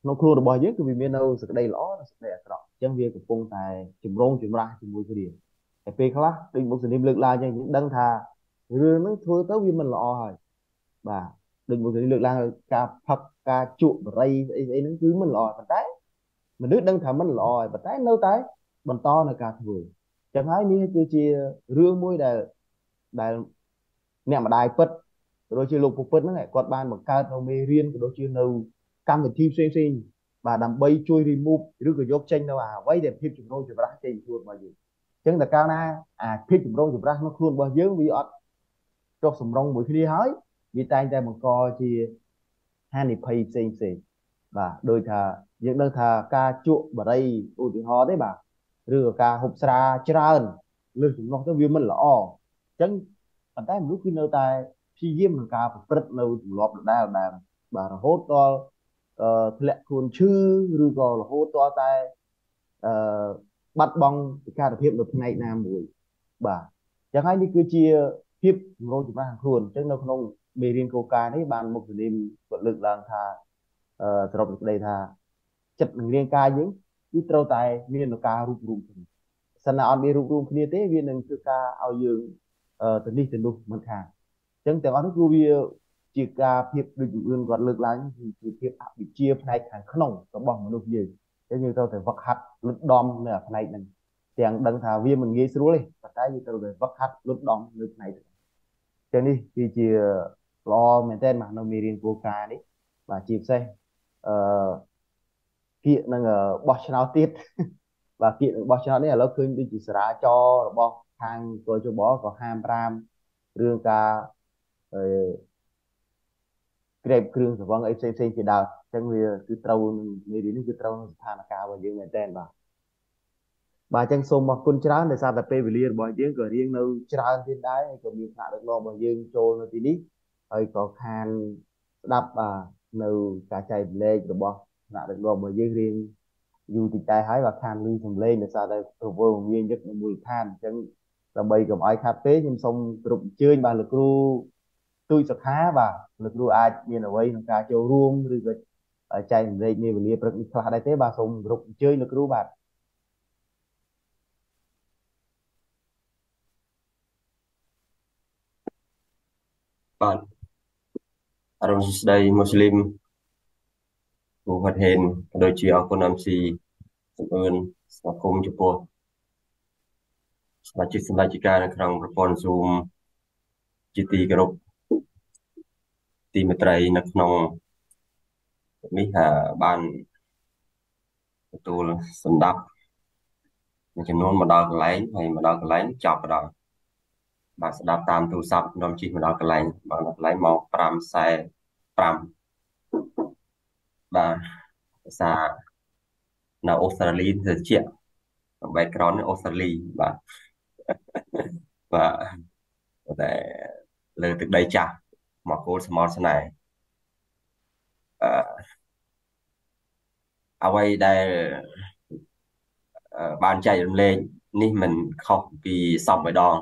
ក្នុងខ្លួនរបស់យើងគឺវាមាននៅសក្តីល្អនិងសក្តីអាក្រក់អញ្ចឹងវាកំពុងតែចម្រងចម្រាស់ជាមួយគ្នាតែពេលខ្លះដូចមុខនិមលើកឡើងចឹងយើងដឹងថារឿងហ្នឹងធ្វើទៅវាមិនល្អហើយបាទដូចមុខនិមលើកឡើងការផឹកការជក់បរិយស្អីស្អីហ្នឹងគឺមិនល្អប៉ុន្តែមនុស្សដឹងថាមិនល្អហើយប៉ុន្តែនៅតែបន្តនៅការធ្វើចឹងហើយនេះគឺជារឿងមួយដែលដែលអ្នកម្ដាយពិតក៏ដូចជាលោកពពិតហ្នឹងគាត់បានបង្កើតនៅមេរៀនក៏ដូចជានៅកម្មវិធីផ្សេងផ្សេង បាទដើម្បីជួយ remove ឬក៏យកចេញនៅអ្វីដែលភាពចម្រូងចម្រាសចេញខ្លួនរបស់យើងអញ្ចឹងតើកាលណាអាភាពចម្រូងចម្រាសក្នុងខ្លួនរបស់យើងវាអត់ចុះសម្រងមួយគ្នាហើយវាតែងតែបង្កជាហានិភ័យផ្សេងផ្សេងបាទដូចថាយើងដឹងថាការជក់បរិយឧទាហរណ៍ទេបាទឬក៏ការហូបស្រាច្រើនលើសចំណុះទៅវាមិនល្អអញ្ចឹងប៉ុន្តែមនុស្សគឺនៅតែព្យាយាមក្នុងការប្រព្រឹត្តនៅទម្លាប់ដដែលដែលបាទរហូតដល់អឺ ធ្លាក់ខ្លួនឈឺឬក៏រហូតដល់តែអឺបាត់បង់វិការភាពនៅផ្នែកណាមួយបាទអញ្ចឹងហើយនេះគឺជាភាពចម្រូងចម្រាសខ្លួនអញ្ចឹងនៅក្នុង មេរៀនកោការនេះបានមុខជំនាញគាត់លើកឡើងថាអឺសរុបសេចក្តីថាចិត្តនិងរាងកាយយើងគឺត្រូវតែមានការរួបរวมគ្នាសិនណាអត់មានរួបរวมគ្នាទេវានឹងធ្វើការឲ្យយើងទៅនេះទៅនោះមិនខានអញ្ចឹងទាំងអស់នោះគឺវា ជាការភាពដូចរឿងគាត់លើកឡើងគឺជាភាពអវិជ្ជាផ្នែកខាងក្នុងរបស់មនុស្សយើងអញ្ចឹងយើងត្រូវតែវឹកហាត់លុតដំនៅផ្នែកហ្នឹងទាំងដឹងថាវាមិនងាយស្រួលទេប៉ុន្តែយើងត្រូវតែវឹកហាត់លុតដំនៅផ្នែកហ្នឹងអញ្ចឹងនេះគឺជាល្អមែនទែនបាទនៅមេរៀនគោលការណ៍នេះបាទជាពិសេសអឺគៀកនឹងបោះឆ្នោតទៀតបាទគៀកនឹងបោះឆ្នោតនេះឥឡូវឃើញដូចជាសារាចររបស់ខាងកោជបក៏ហាម5រឿងការអឺ ក្រេបគ្រឿងស្រវឹងអីផ្សេងផ្សេងជាដើមអញ្ចឹងវាគឺត្រូវនឹងមេរៀននេះគឺត្រូវនឹងស្ថានភាពរបស់យើងមែនតើបាទបាទអញ្ចឹងសូមអរគុណច្រើនដោយសារតែពេលវេលារបស់យើងក៏រៀងនៅច្រើនទៀតដែរហើយក៏មានថ្នាក់ដឹកនាំរបស់យើងចូលនៅទីនេះហើយក៏ខានស្ដាប់បាទនៅការចែករំលែករបស់ថ្នាក់ដឹកនាំរបស់យើងរៀងយូរតិចដែរហើយបាទខានលឺសំឡេងដោយសារតែប្រវល់មានយកនៅមូលដ្ឋានអញ្ចឹងដើម្បីកុំឲ្យខាត់ពេកខ្ញុំសូមគ្រប់អញ្ជើញបាទលោកគ្រូ ទូចសុខាបាទលោកគ្រូអាចមានអ្វីក្នុងការចូលរួមឬក៏ចែករំលែកនាវេលាព្រឹកនេះខ្លះដែរទេបាទសូមគ្រប់អញ្ជើញលោកគ្រូបាទ
បាទអរុនស្ដីមូស្លីមគូវត្តហេនក៏ដូចជាអគុណ MC សម្អឿនស្វាគមន៍ចំពោះសមាជិកសមាជិកានៅក្នុងប្រព័ន្ធ Zoom ជាទីគោរព ទីមេត្រីនៅក្នុងនេះបានទទួលសម្ដាប់មួយចំនួនមកដល់កន្លែងហើយមកដល់កន្លែងចប់ដល់បាទស្ដាប់តាមទូរស័ព្ទខ្ញុំជិះមកដល់កន្លែងមកដល់កន្លែងមក5:45បាទភាសានៅអូស្ត្រាលីទៅជា background អូស្ត្រាលីបាទបាទតែលើទឹកដីចាស់ មកគោលសមរស្នេហ៍អឺអ្វីដែលបានចែករំលែកនេះមិនខុសពីសពម្ដង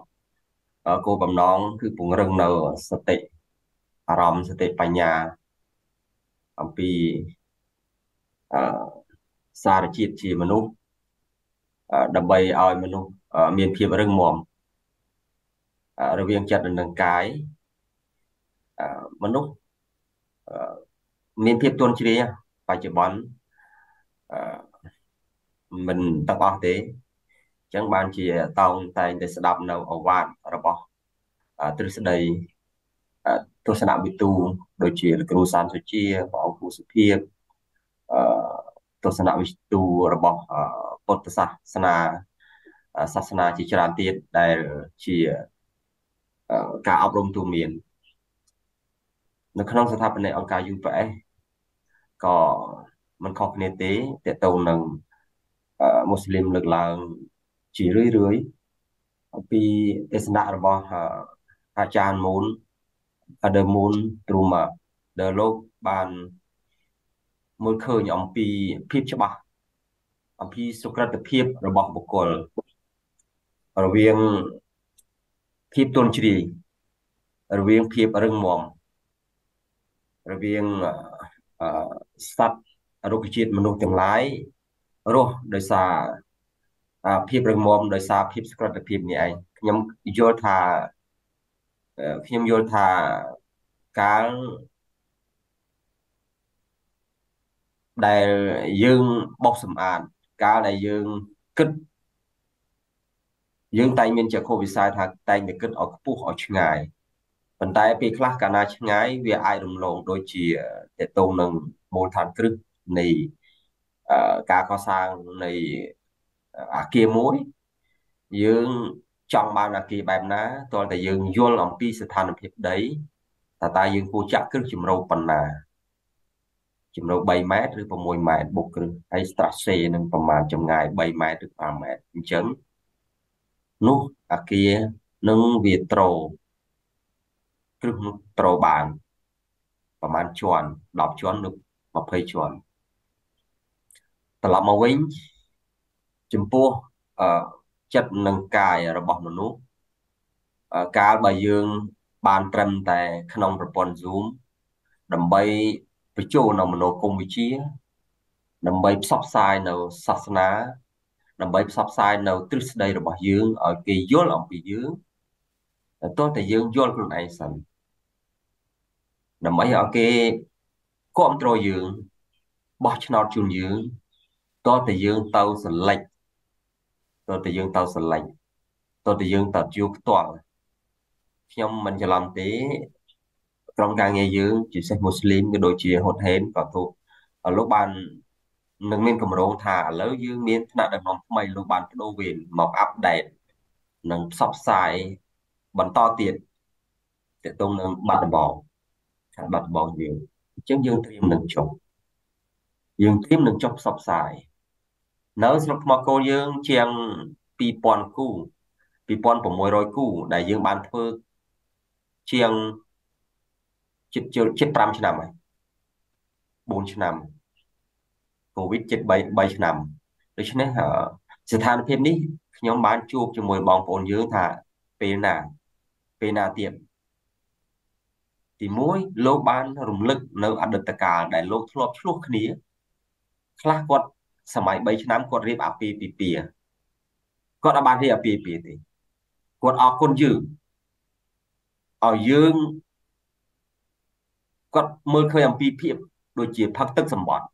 គោលបំណងគឺពង្រឹងនៅសតិអារម្មណ៍សតិបញ្ញាអំពីអឺសារជាតិជាមនុស្សដើម្បីឲ្យមនុស្សមានភាពរឹងមាំរវាងចិត្តនិងកាយ មនុស្សមានភាពទន់ជ្រាយបច្ចុប្បន្នមិនទាំងអស់ទេអញ្ចឹងបានជាតោងតែងតែស្ដាប់នៅអវាទរបស់ទ្រឹស្ដីទស្សនវិទូដូចជាលោកគ្រូសានសុជាបងអង្គគូសុភាពអឺទស្សនវិទូរបស់ពុទ្ធសាសនាសាសនាជាច្រើនទៀតដែលជាការអប់រំទូមាន នៅក្នុងស្ថាបនិកអង្គការ UPS ក៏មិនខុសគ្នាទេតកតងនឹងមូស្លីមលើកឡើងជារឿយរឿយអំពីទេសនៈរបស់អាចារ្យមូន Father Moon Truma ដែលលោកបានមើលឃើញអំពីភាពច្បាស់អំពីសុក្រិតភាពរបស់បុគ្គលរវាងភាពទន់ជ្រាយរវាងភាពរឹងមាំ រវាងសត្វរុក្ខជាតិមនុស្សទាំងឡាយរស់ដោយសារភាពរឹងមាំដោយសារភាពស្ក្រតភាពនេះឯងខ្ញុំយល់ថាខ្ញុំយល់ថាកាលដែលយើងបោះសម្អាតកាលដែលយើងគិតយើងតែងមានចក្ខុវិស័យថាតែងតែគិតឲ្យខ្ពស់ឲ្យឆ្ងាយ ប៉ុន្តែពេលខ្លះកាលណាឆ្ងាយវាអាចរំលងដូចជាតកតងនឹងមូលដ្ឋានគ្រឹះនៃការកសាងនៃអាគារមួយយើងចង់បានអាគារបែបណាតើតែយើងយល់អំពីស្ថានភាពដីតើតើយើងគួរចាក់គ្រឹះជំរៅប៉ុណ្ណាជំរៅ3ម៉ែត្រឬ6ម៉ែត្របុកគ្រឹះហើយ strasse នឹងប្រមាណចម្ងាយ3ម៉ែត្រឬ5ម៉ែត្រអញ្ចឹងនោះអាគារនឹងវាត្រូ គ្រឹះនោះត្រូបានប្រមាណជាន់10ជាន់ឬ20ជាន់ត្រឡប់មកវិញចំពោះអឺចិត្តនិងកាយរបស់មនុស្សកាលបើយើងបានត្រឹមតែក្នុងប្រព័ន្ធ Zoom ដើម្បីបញ្ចូលនៅមនោគមវិជ្ជា ដើម្បីផ្សព្វផ្សាយនៅសាសនា ដើម្បីផ្សព្វផ្សាយនៅទ្រឹស្ដីរបស់យើងឲ្យគេយល់អំពីយើងតែទោះតែយើងយល់ខ្លួនឯងសិន ដើម្បីឲ្យគេគ្រប់គ្រងយើងបោះឆ្នោតជូនយើងតើតែយើងទៅសលិចតើតែយើងទៅសលិចតើតែយើងទៅជួផ្ទាល់ខ្ញុំមិនច្រឡំទេក្រុមការងារយើងជាពិសេសមូស្លីមក៏ដូចជាហ៊ុតហេនក៏ទូលោកបាននឹងមានកម្រងថាឥឡូវយើងមានថ្នាក់ដឹកនាំថ្មីលោកបានបដូរវេនមកអាប់ដេតនិងផ្សព្វផ្សាយបន្តទៀតទាក់ទងនឹងបាត់ដំបង ខាងបាត់ដំបងយើងអញ្ចឹងយើងត្រៀមនឹងចុះយើងត្រៀមនឹងចុះផ្សព្វផ្សាយនៅស្រុកថ្មគោលយើងជាង2000គូ2600គូដែលយើងបានធ្វើជាងជិតជិត5ឆ្នាំហើយ4ឆ្នាំកូវីដជិត3 3ឆ្នាំដូច្នេះស្ថានភាពនេះខ្ញុំបានជួបជាមួយបងប្អូនយើងថាពេលណាពេលណាទៀត ទី1លោកបានរំលឹកនៅអតីតកាលដែលលោកធ្លាប់ឆ្លោះគ្នាខ្លះគាត់សម័យ3ឆ្នាំគាត់រៀបអាពាហ៍ពិពាហ៍គាត់អត់បានរៀបអាពាហ៍ពិពាហ៍ទេគាត់អរគុណយើងឲ្យយើងគាត់មើលឃើញអំពីភាពដូចជាផឹកទឹកសម្បត្តិ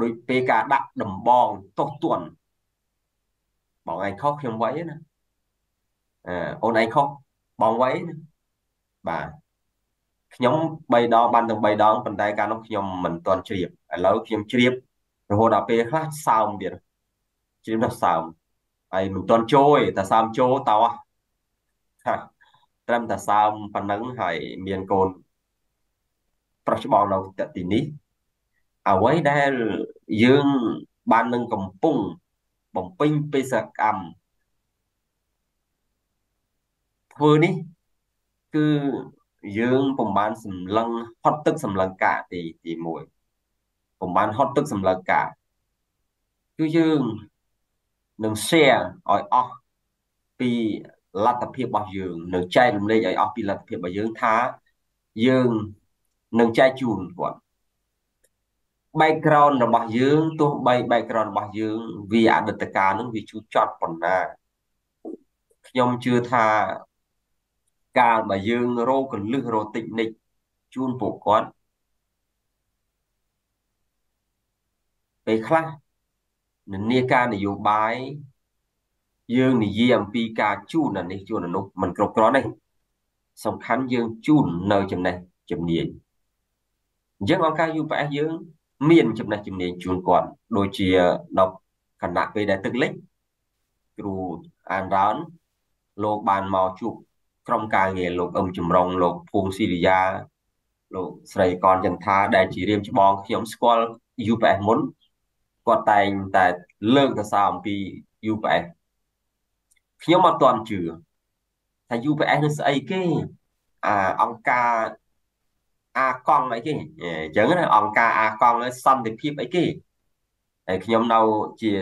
ដូចពេលការដាក់ដំបងទោសទណ្ឌបងឯងខុសខ្ញុំវៃណាអឺអូនឯងខុសបងវៃណាបាទ ខ្ញុំ3ដងបានទាំង3ដងប៉ុន្តែកាលនោះខ្ញុំមិនទាន់ជ្រាបឥឡូវខ្ញុំជ្រាបរហូតដល់ពេលខ្លះសើមទៀតជ្រាបដល់សើមហើយមិនទាន់ចូលទេតែសើមចូលតោះហាត្រឹមតែសើមប៉ុណ្ណឹងហើយមានកូនប្រុសច្បងនៅទីនេះអ្វីដែលយើងបាននឹងកំពុងបំពេញបេសកកម្មធ្វើនេះគឺ យើងពុំបានសម្លឹងហត់ទឹកសម្លឹងកាទីទី1ពុំបានហត់ទឹកសម្លឹងកាគឺយើងនឹង share ឲ្យអស់ពីលទ្ធភាពរបស់យើងនឹងចែករំលែកឲ្យអស់ពីលទ្ធភាពរបស់យើងថាយើងនឹងចែកជូនគាត់ background របស់យើងទោះបី background របស់យើងវាអតីតកាលនឹងវាជូរចត់ប៉ុណ្ណាខ្ញុំជឿថា កាលបើយើងរោគលឹះរោតិចនិចជូនពួកគាត់ពេលខ្លះនិន្នាការនយោបាយយើងនិយាយអំពីការជូនអានេះជូនអានោះមិនគ្រប់គ្រាន់ទេសំខាន់យើងជូននៅចំណេះជំនាញអញ្ចឹងអង្គការ UPS យើង មានចំណេះជំនាញជូនគាត់ដូចជាដល់គណៈពេលដែលទឹកលិចគ្រូអានរ៉ានលោកបានមកជួប ក្រុមការងារលោកអឹមចម្រុងលោកភួងស៊ីរីយ៉ាលោកស្រីកនចន្ទថាដែលជារៀមច្បងខ្ញុំស្គាល់ UPS មុនគាត់តែងតែលើកទៅសារអំពី UPS ខ្ញុំអត់ទាន់ជឿថា UPS នឹងស្អីគេអាអង្គការអាកង់អីគេអញ្ចឹងណាអង្គការអាកង់សន្តិភាពអីគេហើយខ្ញុំនៅជា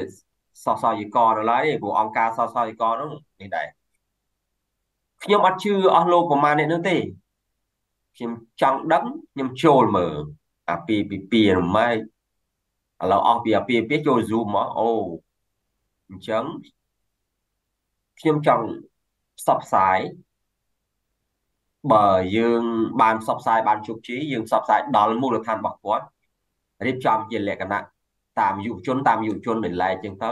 សសយកដល់ហើយព្រោះអង្គការសសយកនោះនេះដែរ ខ្ញុំអត់ជឿអស់លោកប្រមាណនេះនោះទេខ្ញុំចង់ដឹងខ្ញុំចូលមើលអាពីពីពីរម៉ែឥឡូវអស់ពីអាពីពីចូល Zoom មកអូអញ្ចឹងខ្ញុំចង់ផ្សព្វផ្សាយបើយើងបានផ្សព្វផ្សាយបានជោគជ័យយើងផ្សព្វផ្សាយដល់មូលដ្ឋានរបស់គាត់រៀបចំជាលក្ខណៈតាមយុវជនតាមយុវជនដែលឡែកចឹងទៅ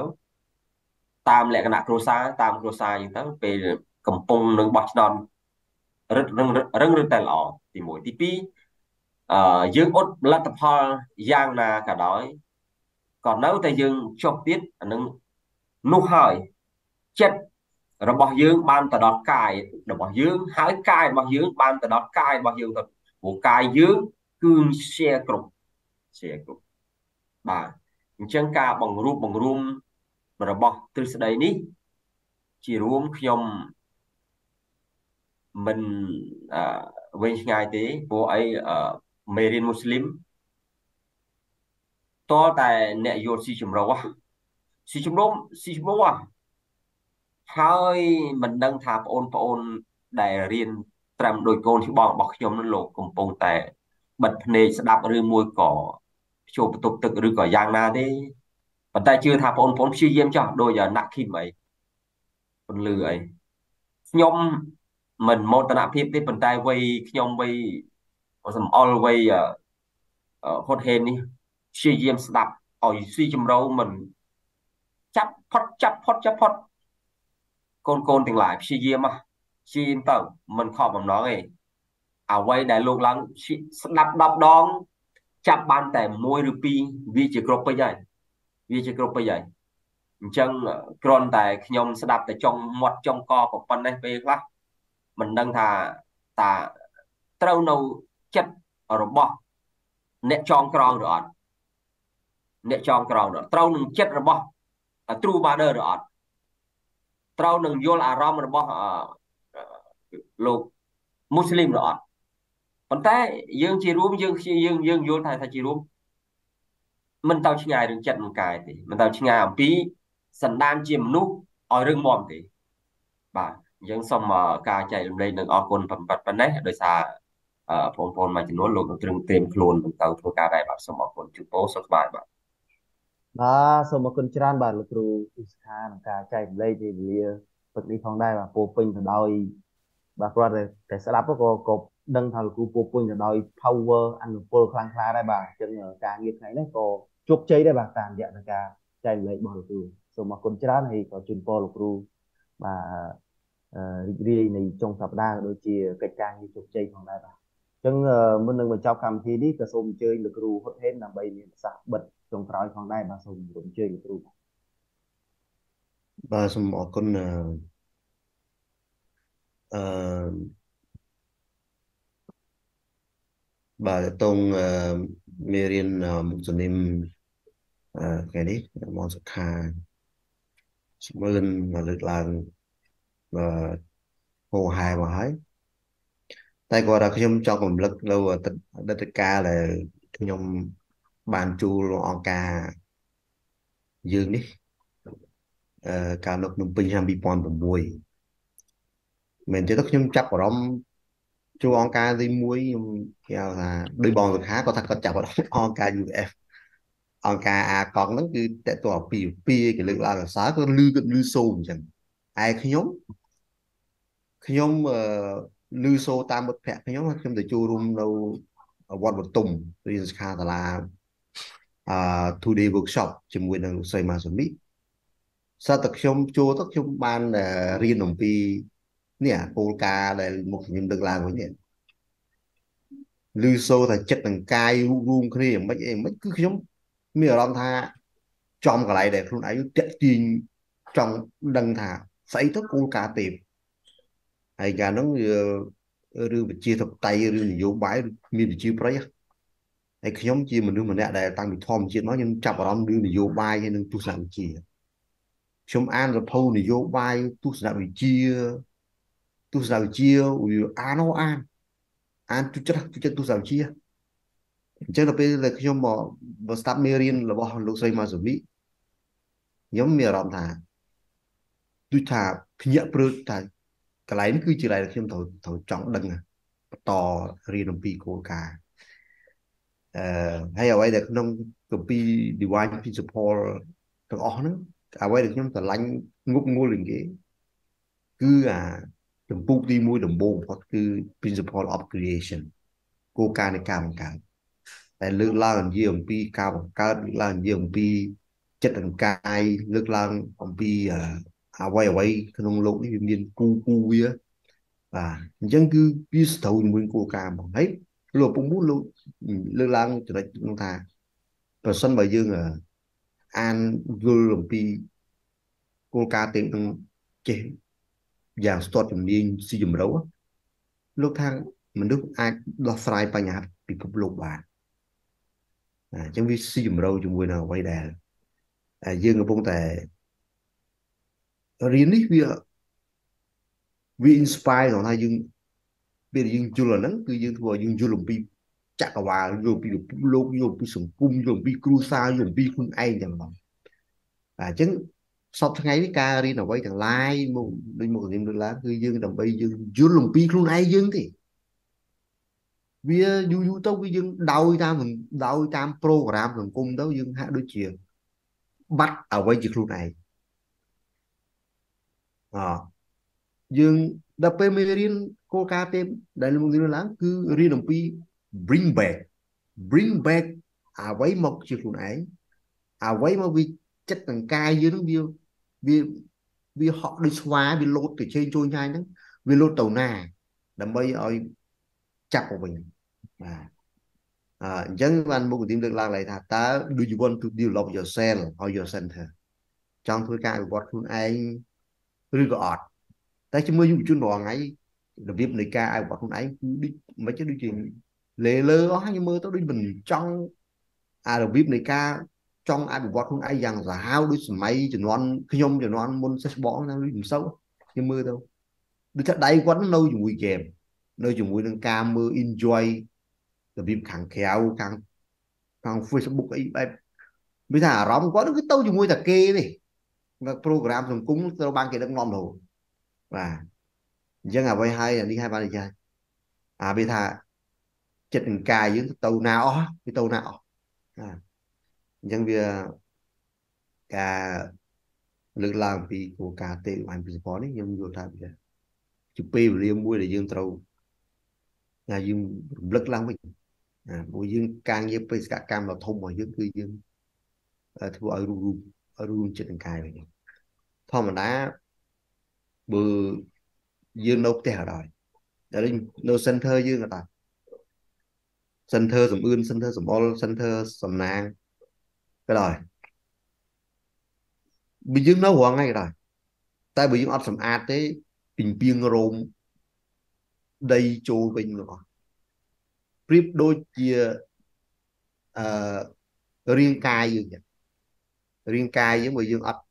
តាមលក្ខណៈគ្រួសារតាមគ្រួសារចឹងទៅពេល កំពុងនឹងបោះឆ្នោតរឹតរឹងរឹងរឹតតែល្អទី1ទី2អឺយើងអត់លទ្ធផលយ៉ាងណាក៏ដោយក៏នៅតែយើងចុះទៀតអានឹងនោះហើយចិត្តរបស់យើងបានទៅដល់កាយរបស់យើងហើយកាយរបស់យើងបានទៅដល់កាយរបស់យើងទៅព្រោះកាយយើងគឺ share គ្រប់ share គ្រប់បាទអញ្ចឹងការបង្រួបបង្រួមរបស់ទ្រឹស្ដីនេះ ជារួមខ្ញុំ មិនវែងឆ្ងាយទេព្រោះអីមេរៀនមូស្លីមតតែអ្នកយល់ស៊ីជំរោស៊ីជំរំស៊ីជំរោហើយមិនដឹងថាបងប្អូនដែលរៀនត្រឹមដោយកូនច្បងរបស់ខ្ញុំនោះលោកកំពុងតែបិទភ្នែកស្ដាប់ឬមួយក៏ជួបបន្ទប់ទឹកឬក៏យ៉ាងណាទេប៉ុន្តែជឿថាបងប្អូនព្យាយាមចោះដូចណាក់ឃីមអីពន្លឺអីខ្ញុំ មិនមោទនភាពទេប៉ុន្តែវ័យខ្ញុំវ័យសំអល់វ័យហត់ហេននេះព្យាយាមស្ដាប់ឲ្យស៊ីចម្រៅមិនចាប់ផុតចាប់ផុតចាប់ផុតកូនកូនទាំងឡាយព្យាយាមព្យាយាមទៅមិនខកបំណងទេអ្វីដែលលោកឡើងស្ដាប់10ដង ចាប់បានតែមួយឬពីរវាជាគ្រប់ពេញហើយវាជាគ្រប់ពេញហើយអញ្ចឹងគ្រាន់តែខ្ញុំស្ដាប់តែចុងមាត់ចុងកក៏ប៉ុណ្ណេះពេលខ្លះ មិនដឹងថាតាត្រូវនៅចិត្តរបស់អ្នកចងក្រងឬអត់អ្នកចងក្រងឬអត់ត្រូវនឹងចិត្តរបស់ true mother ឬអត់ត្រូវនឹងយល់អារម្មណ៍របស់លោកមូស្លីមឬអត់ប៉ុន្តែយើងជារួមយើងយើងយើងយល់ថាថាជារួមមិនទៅឆ្ងាយរឿងចិត្តនឹងកាយទេមិនទៅឆ្ងាយអំពីសន្តានជាមនុស្សឲ្យរឹងមាំទេបាទ អញ្ចឹងសូមការចែករំលែកនឹងអរគុណប៉ុណ្ណេះដោយសារបងប្អូនមួយចំនួនលោកនឹងត្រឹមត្រៀមខ្លួនទៅធ្វើការដែរបាទសូមអរគុណជូពោសុខសប្បាយបាទ
បាទសូមអរគុណច្រើនបាទលោកគ្រូឧស្សាហ៍ក្នុងការចែករំលែកពេលវេលាទឹកនេះផងដែរបាទពោពេញទៅដោយបាទគាត់តែស្ដាប់ក៏ក៏ដឹងថាលោកគ្រូពោពេញទៅដោយ power អនុពលខ្លាំងក្លាដែរបាទអញ្ចឹងការងារថ្ងៃនេះក៏ជោគជ័យដែរបាទតាមរយៈនៃការចែករំលែករបស់លោកគ្រូសូមអរគុណច្រើនហើយក៏ជូនពរលោកគ្រូបាទ រីករាយនៃចុងសប្តាហ៍ដូចជាកិច្ចការងារជោគជ័យផងដែរបាទអញ្ចឹងមុននឹងបញ្ចប់កម្មវិធីនេះក៏សូមអញ្ជើញលោកគ្រូហ៊ុតហេនដើម្បីមានប្រសាសន៍បិទចុងក្រោយផងដែរបាទសូមរំជើញលោកគ្រូ
បាទសូមអរគុណអឺអឺបាទតងមេរៀនមុខសនិមអឺថ្ងៃនេះមកសុខាស្មើនមកលើកឡើង អឺហោហែមកហើយតែគាត់ថាខ្ញុំចង់រំលឹកនៅអតីតកាលដែលខ្ញុំបានជួលអង្គការយើងនេះអឺកាលនៅភ្នំពេញឆ្នាំ2006មែនទេទៅខ្ញុំចាប់អារម្មណ៍ជួលអង្គការទី1ខ្ញុំគេហៅថាដោយបងសុខាគាត់ថាគាត់ចាប់អារម្មណ៍អង្គការ UF អង្គការអាកង់ហ្នឹងគឺតើតើពីពីគេលើកឡើងសរសើរគាត់លឺគាត់លឺសូមអញ្ចឹងឯខ្ញុំ ខ្ញុំអឺលឺសូតាមមិត្តភ័ក្ដិខ្ញុំខ្ញុំទៅចូលរួមនៅវត្តបតុមរៀនសិក្ខាសាលាអឺ two day workshop ជាមួយនឹងសីម៉ាសាមីសតតែខ្ញុំចូលទៅខ្ញុំបានរៀនអំពីនេះគោលការណ៍ដែលមុខខ្ញុំលើកឡើងវិញនេះឮសូថាចិត្តនិងកាយរួមគ្នាមិនអីមិនគឺខ្ញុំមានអារម្មណ៍ថាចំកន្លែងដែលខ្លួនឯងតាក់ទាញចង់ដឹងថាស្អីទៅគោលការណ៍ទេ ហើយកាលនោះឬវិជាធិបតីឬនយោបាយមានវិជាប្រៃហើយខ្ញុំជាមនុស្សម្នាក់ដែលតាំងពីធម្មជាតិមកខ្ញុំចាប់អារម្មណ៍រឿងនយោបាយហើយនឹងទស្សនវិជ្ជាខ្ញុំអានរភៅនយោបាយទស្សនវិជ្ជាទស្សនវិជ្ជាវាអានអានអានទុចិត្តទុចិត្តទស្សនវិជ្ជាអញ្ចឹងដល់ពេលដែលខ្ញុំមកមកស្ដាប់មេរៀនរបស់លោកស្រីម៉ាសូវីខ្ញុំមានអារម្មណ៍ថាដូចថាភ្ញាក់ព្រឹកថា កន្លែងនេះគឺជាកន្លែងដែលខ្ញុំត្រូវត្រូវចង់ដឹងបន្តរៀនអំពីគោលការណ៍អឺហើយអ្វីដែលក្នុងគម្ពីរ divine principle ទាំងអស់ហ្នឹងអ្វីដែលខ្ញុំស្រឡាញ់ងប់ងល់ជាងគេគឺអាចំពុកទី1ដំបូងបំផុតគឺ principle of creation គោលការណ៍នៃការបង្កើតតែលើកឡើងនិយាយអំពីការបង្កើតលើកឡើងនិយាយអំពីចិត្តអង្កាយលើកឡើងអំពី អ្វីអ្វីក្នុងលោកនេះវាមានគូគូវាបាទអញ្ចឹងគឺវាស្ទើរជាមួយគោលការណ៍ហ្មងហើយលោកពុំមុនលោកលើកឡើងចំណុចនោះថាប្រសិនបើយើងអានយល់អំពីគោលការណ៍ទាំងនឹងចេះយ៉ាងស្ទាត់ជំនាញស៊ីជម្រៅលោកថាមនុស្សអាចដោះស្រាយបញ្ហាពិភពលោកបានអញ្ចឹងវាស៊ីជម្រៅជាមួយនឹងអ្វីដែលយើងកំពុងតែ រៀននេះវាវា inspire ដល់ថាយើងពេលយើងយល់អាហ្នឹងគឺយើងធ្វើឲ្យយើងយល់អំពីចក្រវាលយល់ពីពិភពលោកយល់ពីសង្គមយល់ពីគ្រួសារយល់ពីខ្លួនឯងចឹងបងបាទអញ្ចឹងសពថ្ងៃនេះការរៀនអ្វីទាំងឡាយមកដូចមករៀនលើកឡើងគឺយើងដើម្បីយើងយល់អំពីខ្លួនឯងយើងទេវាយូរយូរទៅវាយើងដោយតាមដោយតាមប្រូក្រាមសង្គមទៅយើងហាក់ដូចជា បាត់អ្វីជាខ្លួនឯង អយើងដល់ពេលមេរៀនគោលការណ៍ទេដែលលោករៀនឡើងគឺរៀនអំពី bring back bring back អ្វីមកជាខ្លួនឯងអ្វីមកវាចិត្តទាំងកាយយើងវាវាវាហក់ដូចស្វាវាលោតទៅជើងជួយញ៉ាយហ្នឹងវាលោតទៅណាដើម្បីឲ្យចាប់មកវិញបាទអញ្ចឹងបានមុខវិធីលើកឡើងឡើងថាតើ do you want to develop yourself or your center ចង់ធ្វើការអភិវឌ្ឍខ្លួនឯង ឬក៏អត់តែជាមួយយុវជនរាល់ថ្ងៃរបៀបនៃការអភិវឌ្ឍខ្លួនឯងគឺដូចមិនដូចជាលេលើអស់ខ្ញុំមើលទៅដូចមិនចង់អារបៀបនៃការចង់អភិវឌ្ឍខ្លួនឯងយ៉ាងសាហាវដូចសម័យជំនាន់ខ្ញុំជំនាន់មុនសិស្សបងហ្នឹងដូចមិនសូវខ្ញុំមើលទៅដូចថាដៃគាត់នៅជាមួយហ្គេមនៅជាមួយនឹងការមើល enjoy របៀបខាងក្រៅខាងខាង Facebook អីបែបមានថាអារម្មណ៍គាត់គឺទៅជាមួយតែគេទេ នៅ program សង្គមត្រូវបានគេដឹកនាំរហូតបាទអញ្ចឹងអ្វីហើយអានេះហើយបាននិយាយអាវាថាចិត្តនឹងកាយយើងទៅណាអស់វាទៅណាអស់បាទអញ្ចឹងវាការលើកឡើងពីគោលការណ៍ទេបានពីសពនេះខ្ញុំយល់ថាវាជាពេលវេលាមួយដែលយើងត្រូវថាយើងរំលឹកឡើងវិញណាព្រោះយើងការងារបេសកកម្មដ៏ធំរបស់យើងគឺយើងធ្វើឲ្យរូបរូបរូបចិត្តនឹងកាយវិញ ធម្មតាបើយើងនៅផ្ទះអត់ហើយតែនៅ center យើងអត់ដែរ center សំអឿន center សំអល់ center សំណាងក៏ដោយបើយើងនៅរងថ្ងៃក៏ដោយតែបើយើងអត់សម្អាតទេពីពីងរោមដីចូលវិញរបស់ប្រៀបដូចជាអឺរាងកាយយើងចឹងរាងកាយយើងបើយើងអត់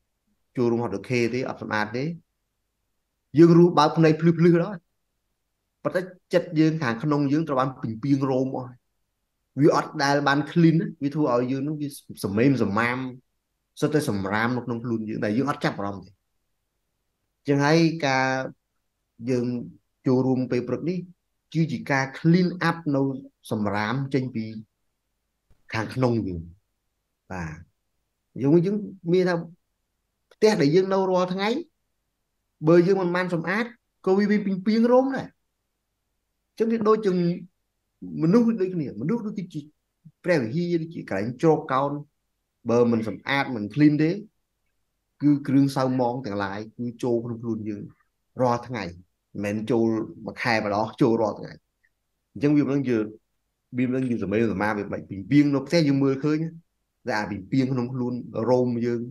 ចូលរួមហត់រខេទេអត់សម្អាតទេយើងរស់បើកភ្នែកភ្លឺភ្លឺដល់ប៉ុន្តែចិត្តយើងខាងក្នុងយើងត្រូវបានពីពីងរោមអស់វាអត់ដែលបាន clean វាធ្វើឲ្យយើងនោះវាសម្មេមសម្មាមសុទ្ធតែសម្រាមនៅក្នុងខ្លួនយើងដែលយើងអត់ចាប់អារម្មណ៍ទេចឹងហើយការយើងចូលរួមពេលព្រឹកនេះគឺជាការ clean up នៅសម្រាមចេញពីខាងក្នុងយើងបាទយើងយើងមានថាផ្ទះដែលយើងនៅរាល់ថ្ងៃបើយើងមិនបានសម្អាតក៏វាពីពីងរោមដែរចឹងវាដូចជាមនុស្សដូចគ្នាមនុស្សដូចជាព្រះវិហារដូចជាកន្លែងជ្រកកោនបើមិនសម្អាតមិន clean ទេគឺគ្រឿងសៅម៉ងទាំងឡាយគឺចូលក្នុងខ្លួនយើងរាល់ថ្ងៃមិនមែនចូលមួយខែម្ដងចូលរាល់ថ្ងៃអញ្ចឹងវាមិនយើងវាមិនយើងសម័យសមាវាបាច់ពីពីងនៅផ្ទះយើងមើលឃើញតែអាពីពីងក្នុងខ្លួនរោមយើង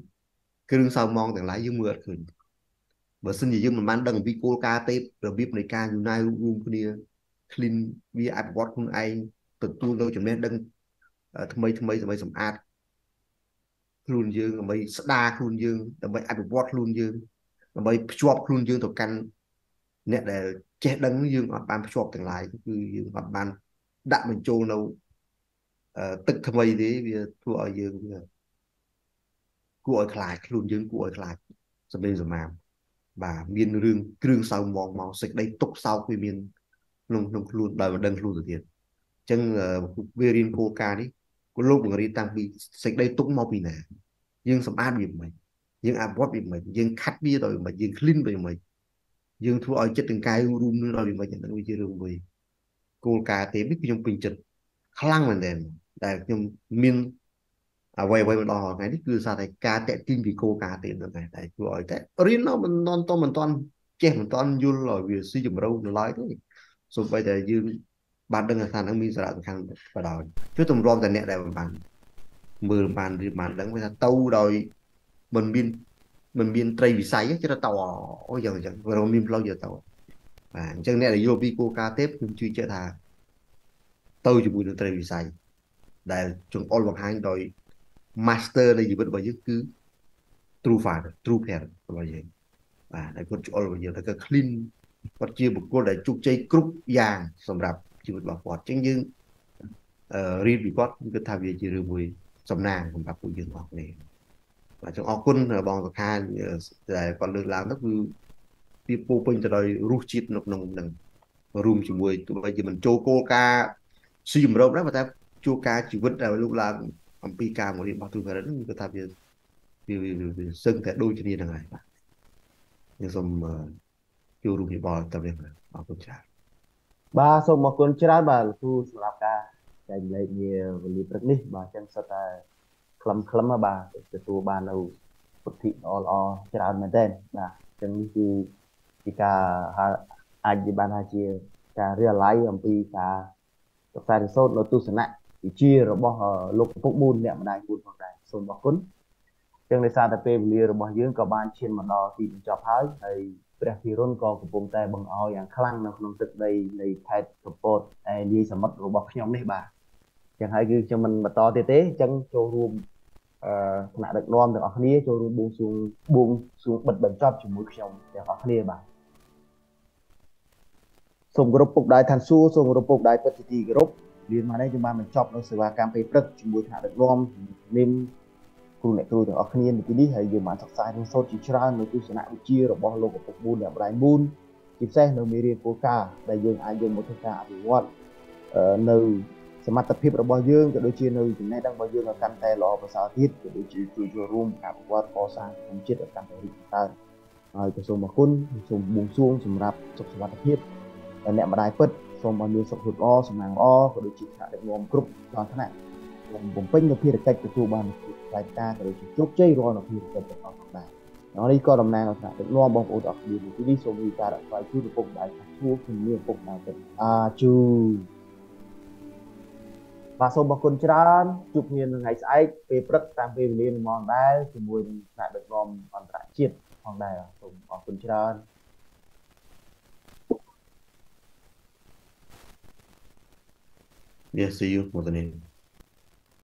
គ្រឿងសៅម៉ងទាំងឡាយយើងមើលអត់ឃើញបើសិនជាយើងមិនបានដឹងអំពីគោលការណ៍ទេរបៀបនៃការយូណៃរួមគ្នា clean វាអភិវឌ្ឍខ្លួនឯងទទួលនៅចំណេះដឹងថ្មីថ្មីដើម្បីសម្អាតខ្លួនយើងដើម្បីស្ដារខ្លួនយើងដើម្បីអភិវឌ្ឍខ្លួនយើងដើម្បីភ្ជាប់ខ្លួនយើងទៅកាន់អ្នកដែលចេះដឹងយើងអត់បានភ្ជាប់ទាំងឡាយគឺយើងអត់បានដាក់បញ្ចូលនៅទឹកថ្មីទេវាធ្វើឲ្យយើង គួរឲ្យខ្លាចខ្លួនយើងគួរឲ្យខ្លាចសម្លេងសម្មាមបាទមានរឿងគ្រឿងសៅមងមកសេចក្តីទុកសោកវាមានក្នុងក្នុងខ្លួនដោយមិនដឹងខ្លួនទៅទៀតអញ្ចឹងវារៀនគោលការណ៍នេះគលោកបង្រៀនតាំងពីសេចក្តីទុកមកពីណាយើងសម្អាតវាមិនយើងអភិវឌ្ឍវាមិនយើងខាត់វាដោយមិនយើង clean វាមិនយើងធ្វើឲ្យចិត្តទាំងកាយរួមនឹងឲ្យវាមិនហ្នឹងវាជារឿងមួយគោលការណ៍ទេនេះខ្ញុំពេញចិត្តខ្លាំងមែនទែនដែលខ្ញុំមាន អ្វីអ្វីមកដល់ថ្ងៃនេះគឺសារតែការតេទីងពីគោលការណ៍ទេហ្នឹងដែរតែធ្វើឲ្យតែរៀននៅមិនតន់តមិនតន់ចេះមិនតន់យល់ឲ្យវាស៊ីជម្រៅនៅឡើយទេសូម្បីតែយើងបានដឹងថាហ្នឹងមានសារៈសំខាន់បដ ாய் ជួយទម្រាំតែអ្នកដែលបានមើលបានរៀបបានដឹងវាថាទៅដោយមិនមានមិនមានត្រីវិស័យចេះទៅអូយ៉ាងអញ្ចឹងវាមានផ្លូវយកទៅបាទអញ្ចឹងអ្នកដែលយល់ពីគោលការណ៍ទេខ្ញុំជឿជាក់ថាទៅជាមួយនឹងត្រីវិស័យដែលចង្អុលបង្ហាញដោយ master នៃជីវិតរបស់យើងគឺ true father true parent របស់យើងបាទដែលគាត់ឆ្អុលរបស់យើងតែគាត់ clean គាត់ជាបុគ្គលដែលជោគជ័យគ្រប់យ៉ាងសម្រាប់ជីវិតរបស់គាត់អញ្ចឹងយើងរៀនពីគាត់គឺថាវាជារឿងមួយសំណាងសម្រាប់ពួកយើងអស់គ្នាបាទចឹងអរគុណបងសុខាដែលគាត់លើកឡើងទៅគឺវាពោពេញទៅដោយរសជាតិនៅក្នុងនឹងរួមជាមួយទោះបីជាមិនចូលគោលការណ៍ស៊ីជំរំដែរប៉ុន្តែជួការជីវិតដែលលោកឡើង អំពីការមករៀនរបស់ទូការិនគឺថាវាវាវាសឹងតែដូចគ្នាហ្នឹងហើយបាទខ្ញុំសូមចូលរួមយោបល់ទៅវិញអរគុណច្រើន
បាទសូមអរគុណច្រើនបាទលោកគ្រូសម្រាប់ការចែកម្លែកនាវេលាព្រឹកនេះបាទអញ្ចឹងសិតតែខ្លឹមខ្លឹមបាទទទួលបាននៅពុទ្ធិល្អល្អច្រើនមែនទែនបាទអញ្ចឹងនេះគឺជាការអាចនិយាយបានថាជាការ realize អំពីការសិក្សារៀនសូត្រនៅទស្សនៈ វិជ្ជារបស់លោកឪពុក4អ្នកម្ដាយ4ផងដែរសូមអរគុណចឹងដោយសារតែពេលវេលារបស់យើងក៏បានឈានមកដល់ទីបញ្ចប់ហើយហើយព្រះភិរុនក៏កំពុងតែបង្អោយយ៉ាងខ្លាំងនៅក្នុងទឹកដីនៃខេត្តកំពតឯលាយសមុទ្ររបស់ខ្ញុំនេះបាទចឹងហើយគឺខ្ញុំមិនបន្តទៀតទេចឹងចូលរួមអឺគណៈដឹកនាំទាំងអស់គ្នាចូលរួមបួងសួងបួងសួងបិទបញ្ចប់ជាមួយខ្ញុំទាំងអស់គ្នាបាទសូមគោរពពុកដៃឋានសួគ៌សូមគោរពពុកដៃពិតជាទីគោរព រៀនមកនេះយើងបានបញ្ចប់នៅសេវាកម្មពេលព្រឹកជាមួយថ្នាក់ដឹកនាំនិមគ្រូអ្នកគ្រូទាំងអស់គ្នានៅទីនេះហើយយើងបានសិក្សារៀនសូត្រជាច្រើននៅទស្សនវិជ្ជារបស់លោកឪពុកមូលអ្នកម្ដាយមូលជាពិសេសនៅមេរៀនគោលការណ៍ដែលយើងអាចយកមកធ្វើការអភិវឌ្ឍនៅសមត្ថភាពរបស់យើងក៏ដូចជានៅចំណេះដឹងរបស់យើងឲ្យកាន់តែល្អប្រសើរទៀតក៏ដូចជាជួយចូលរួមការអភិវឌ្ឍកសាងសង្គមជាតិឲ្យកាន់តែរីកចម្រើនហើយក៏សូមអរគុណសូមបួងសួងសម្រាប់សុខសុវត្ថិភាពអ្នកម្ដាយពិត សូមឲ្យមានសុខភាពល្អសំណាងល្អក៏ដូចជាថ្នាក់ដឹកនាំគ្រប់ដល់ថ្នាក់សូមបំពេញនូវភារកិច្ចទទួលបាននូវផ្លែផ្កាក៏ដូចជាជោគជ័យរាល់នូវភារកិច្ចទាំងអស់ផងដែរហើយនេះក៏តំណាងឲ្យថ្នាក់ដឹកនាំបងប្អូនអរគុណទីនេះសូមវិការអស្ចារ្យជូនឪពុកម្ដាយថាជួបជំនាញឪពុកម្ដាយពិតអាជូបាទសូមអរគុណច្រើនជួបគ្នានៅថ្ងៃស្អែកពេលព្រឹកតាមពេលវេលានឹងមកដែរជាមួយនឹងថ្នាក់ដឹកនាំអន្តរជាតិផងដែរសូមអរគុណច្រើន
Yeah, see you, more Mother Name.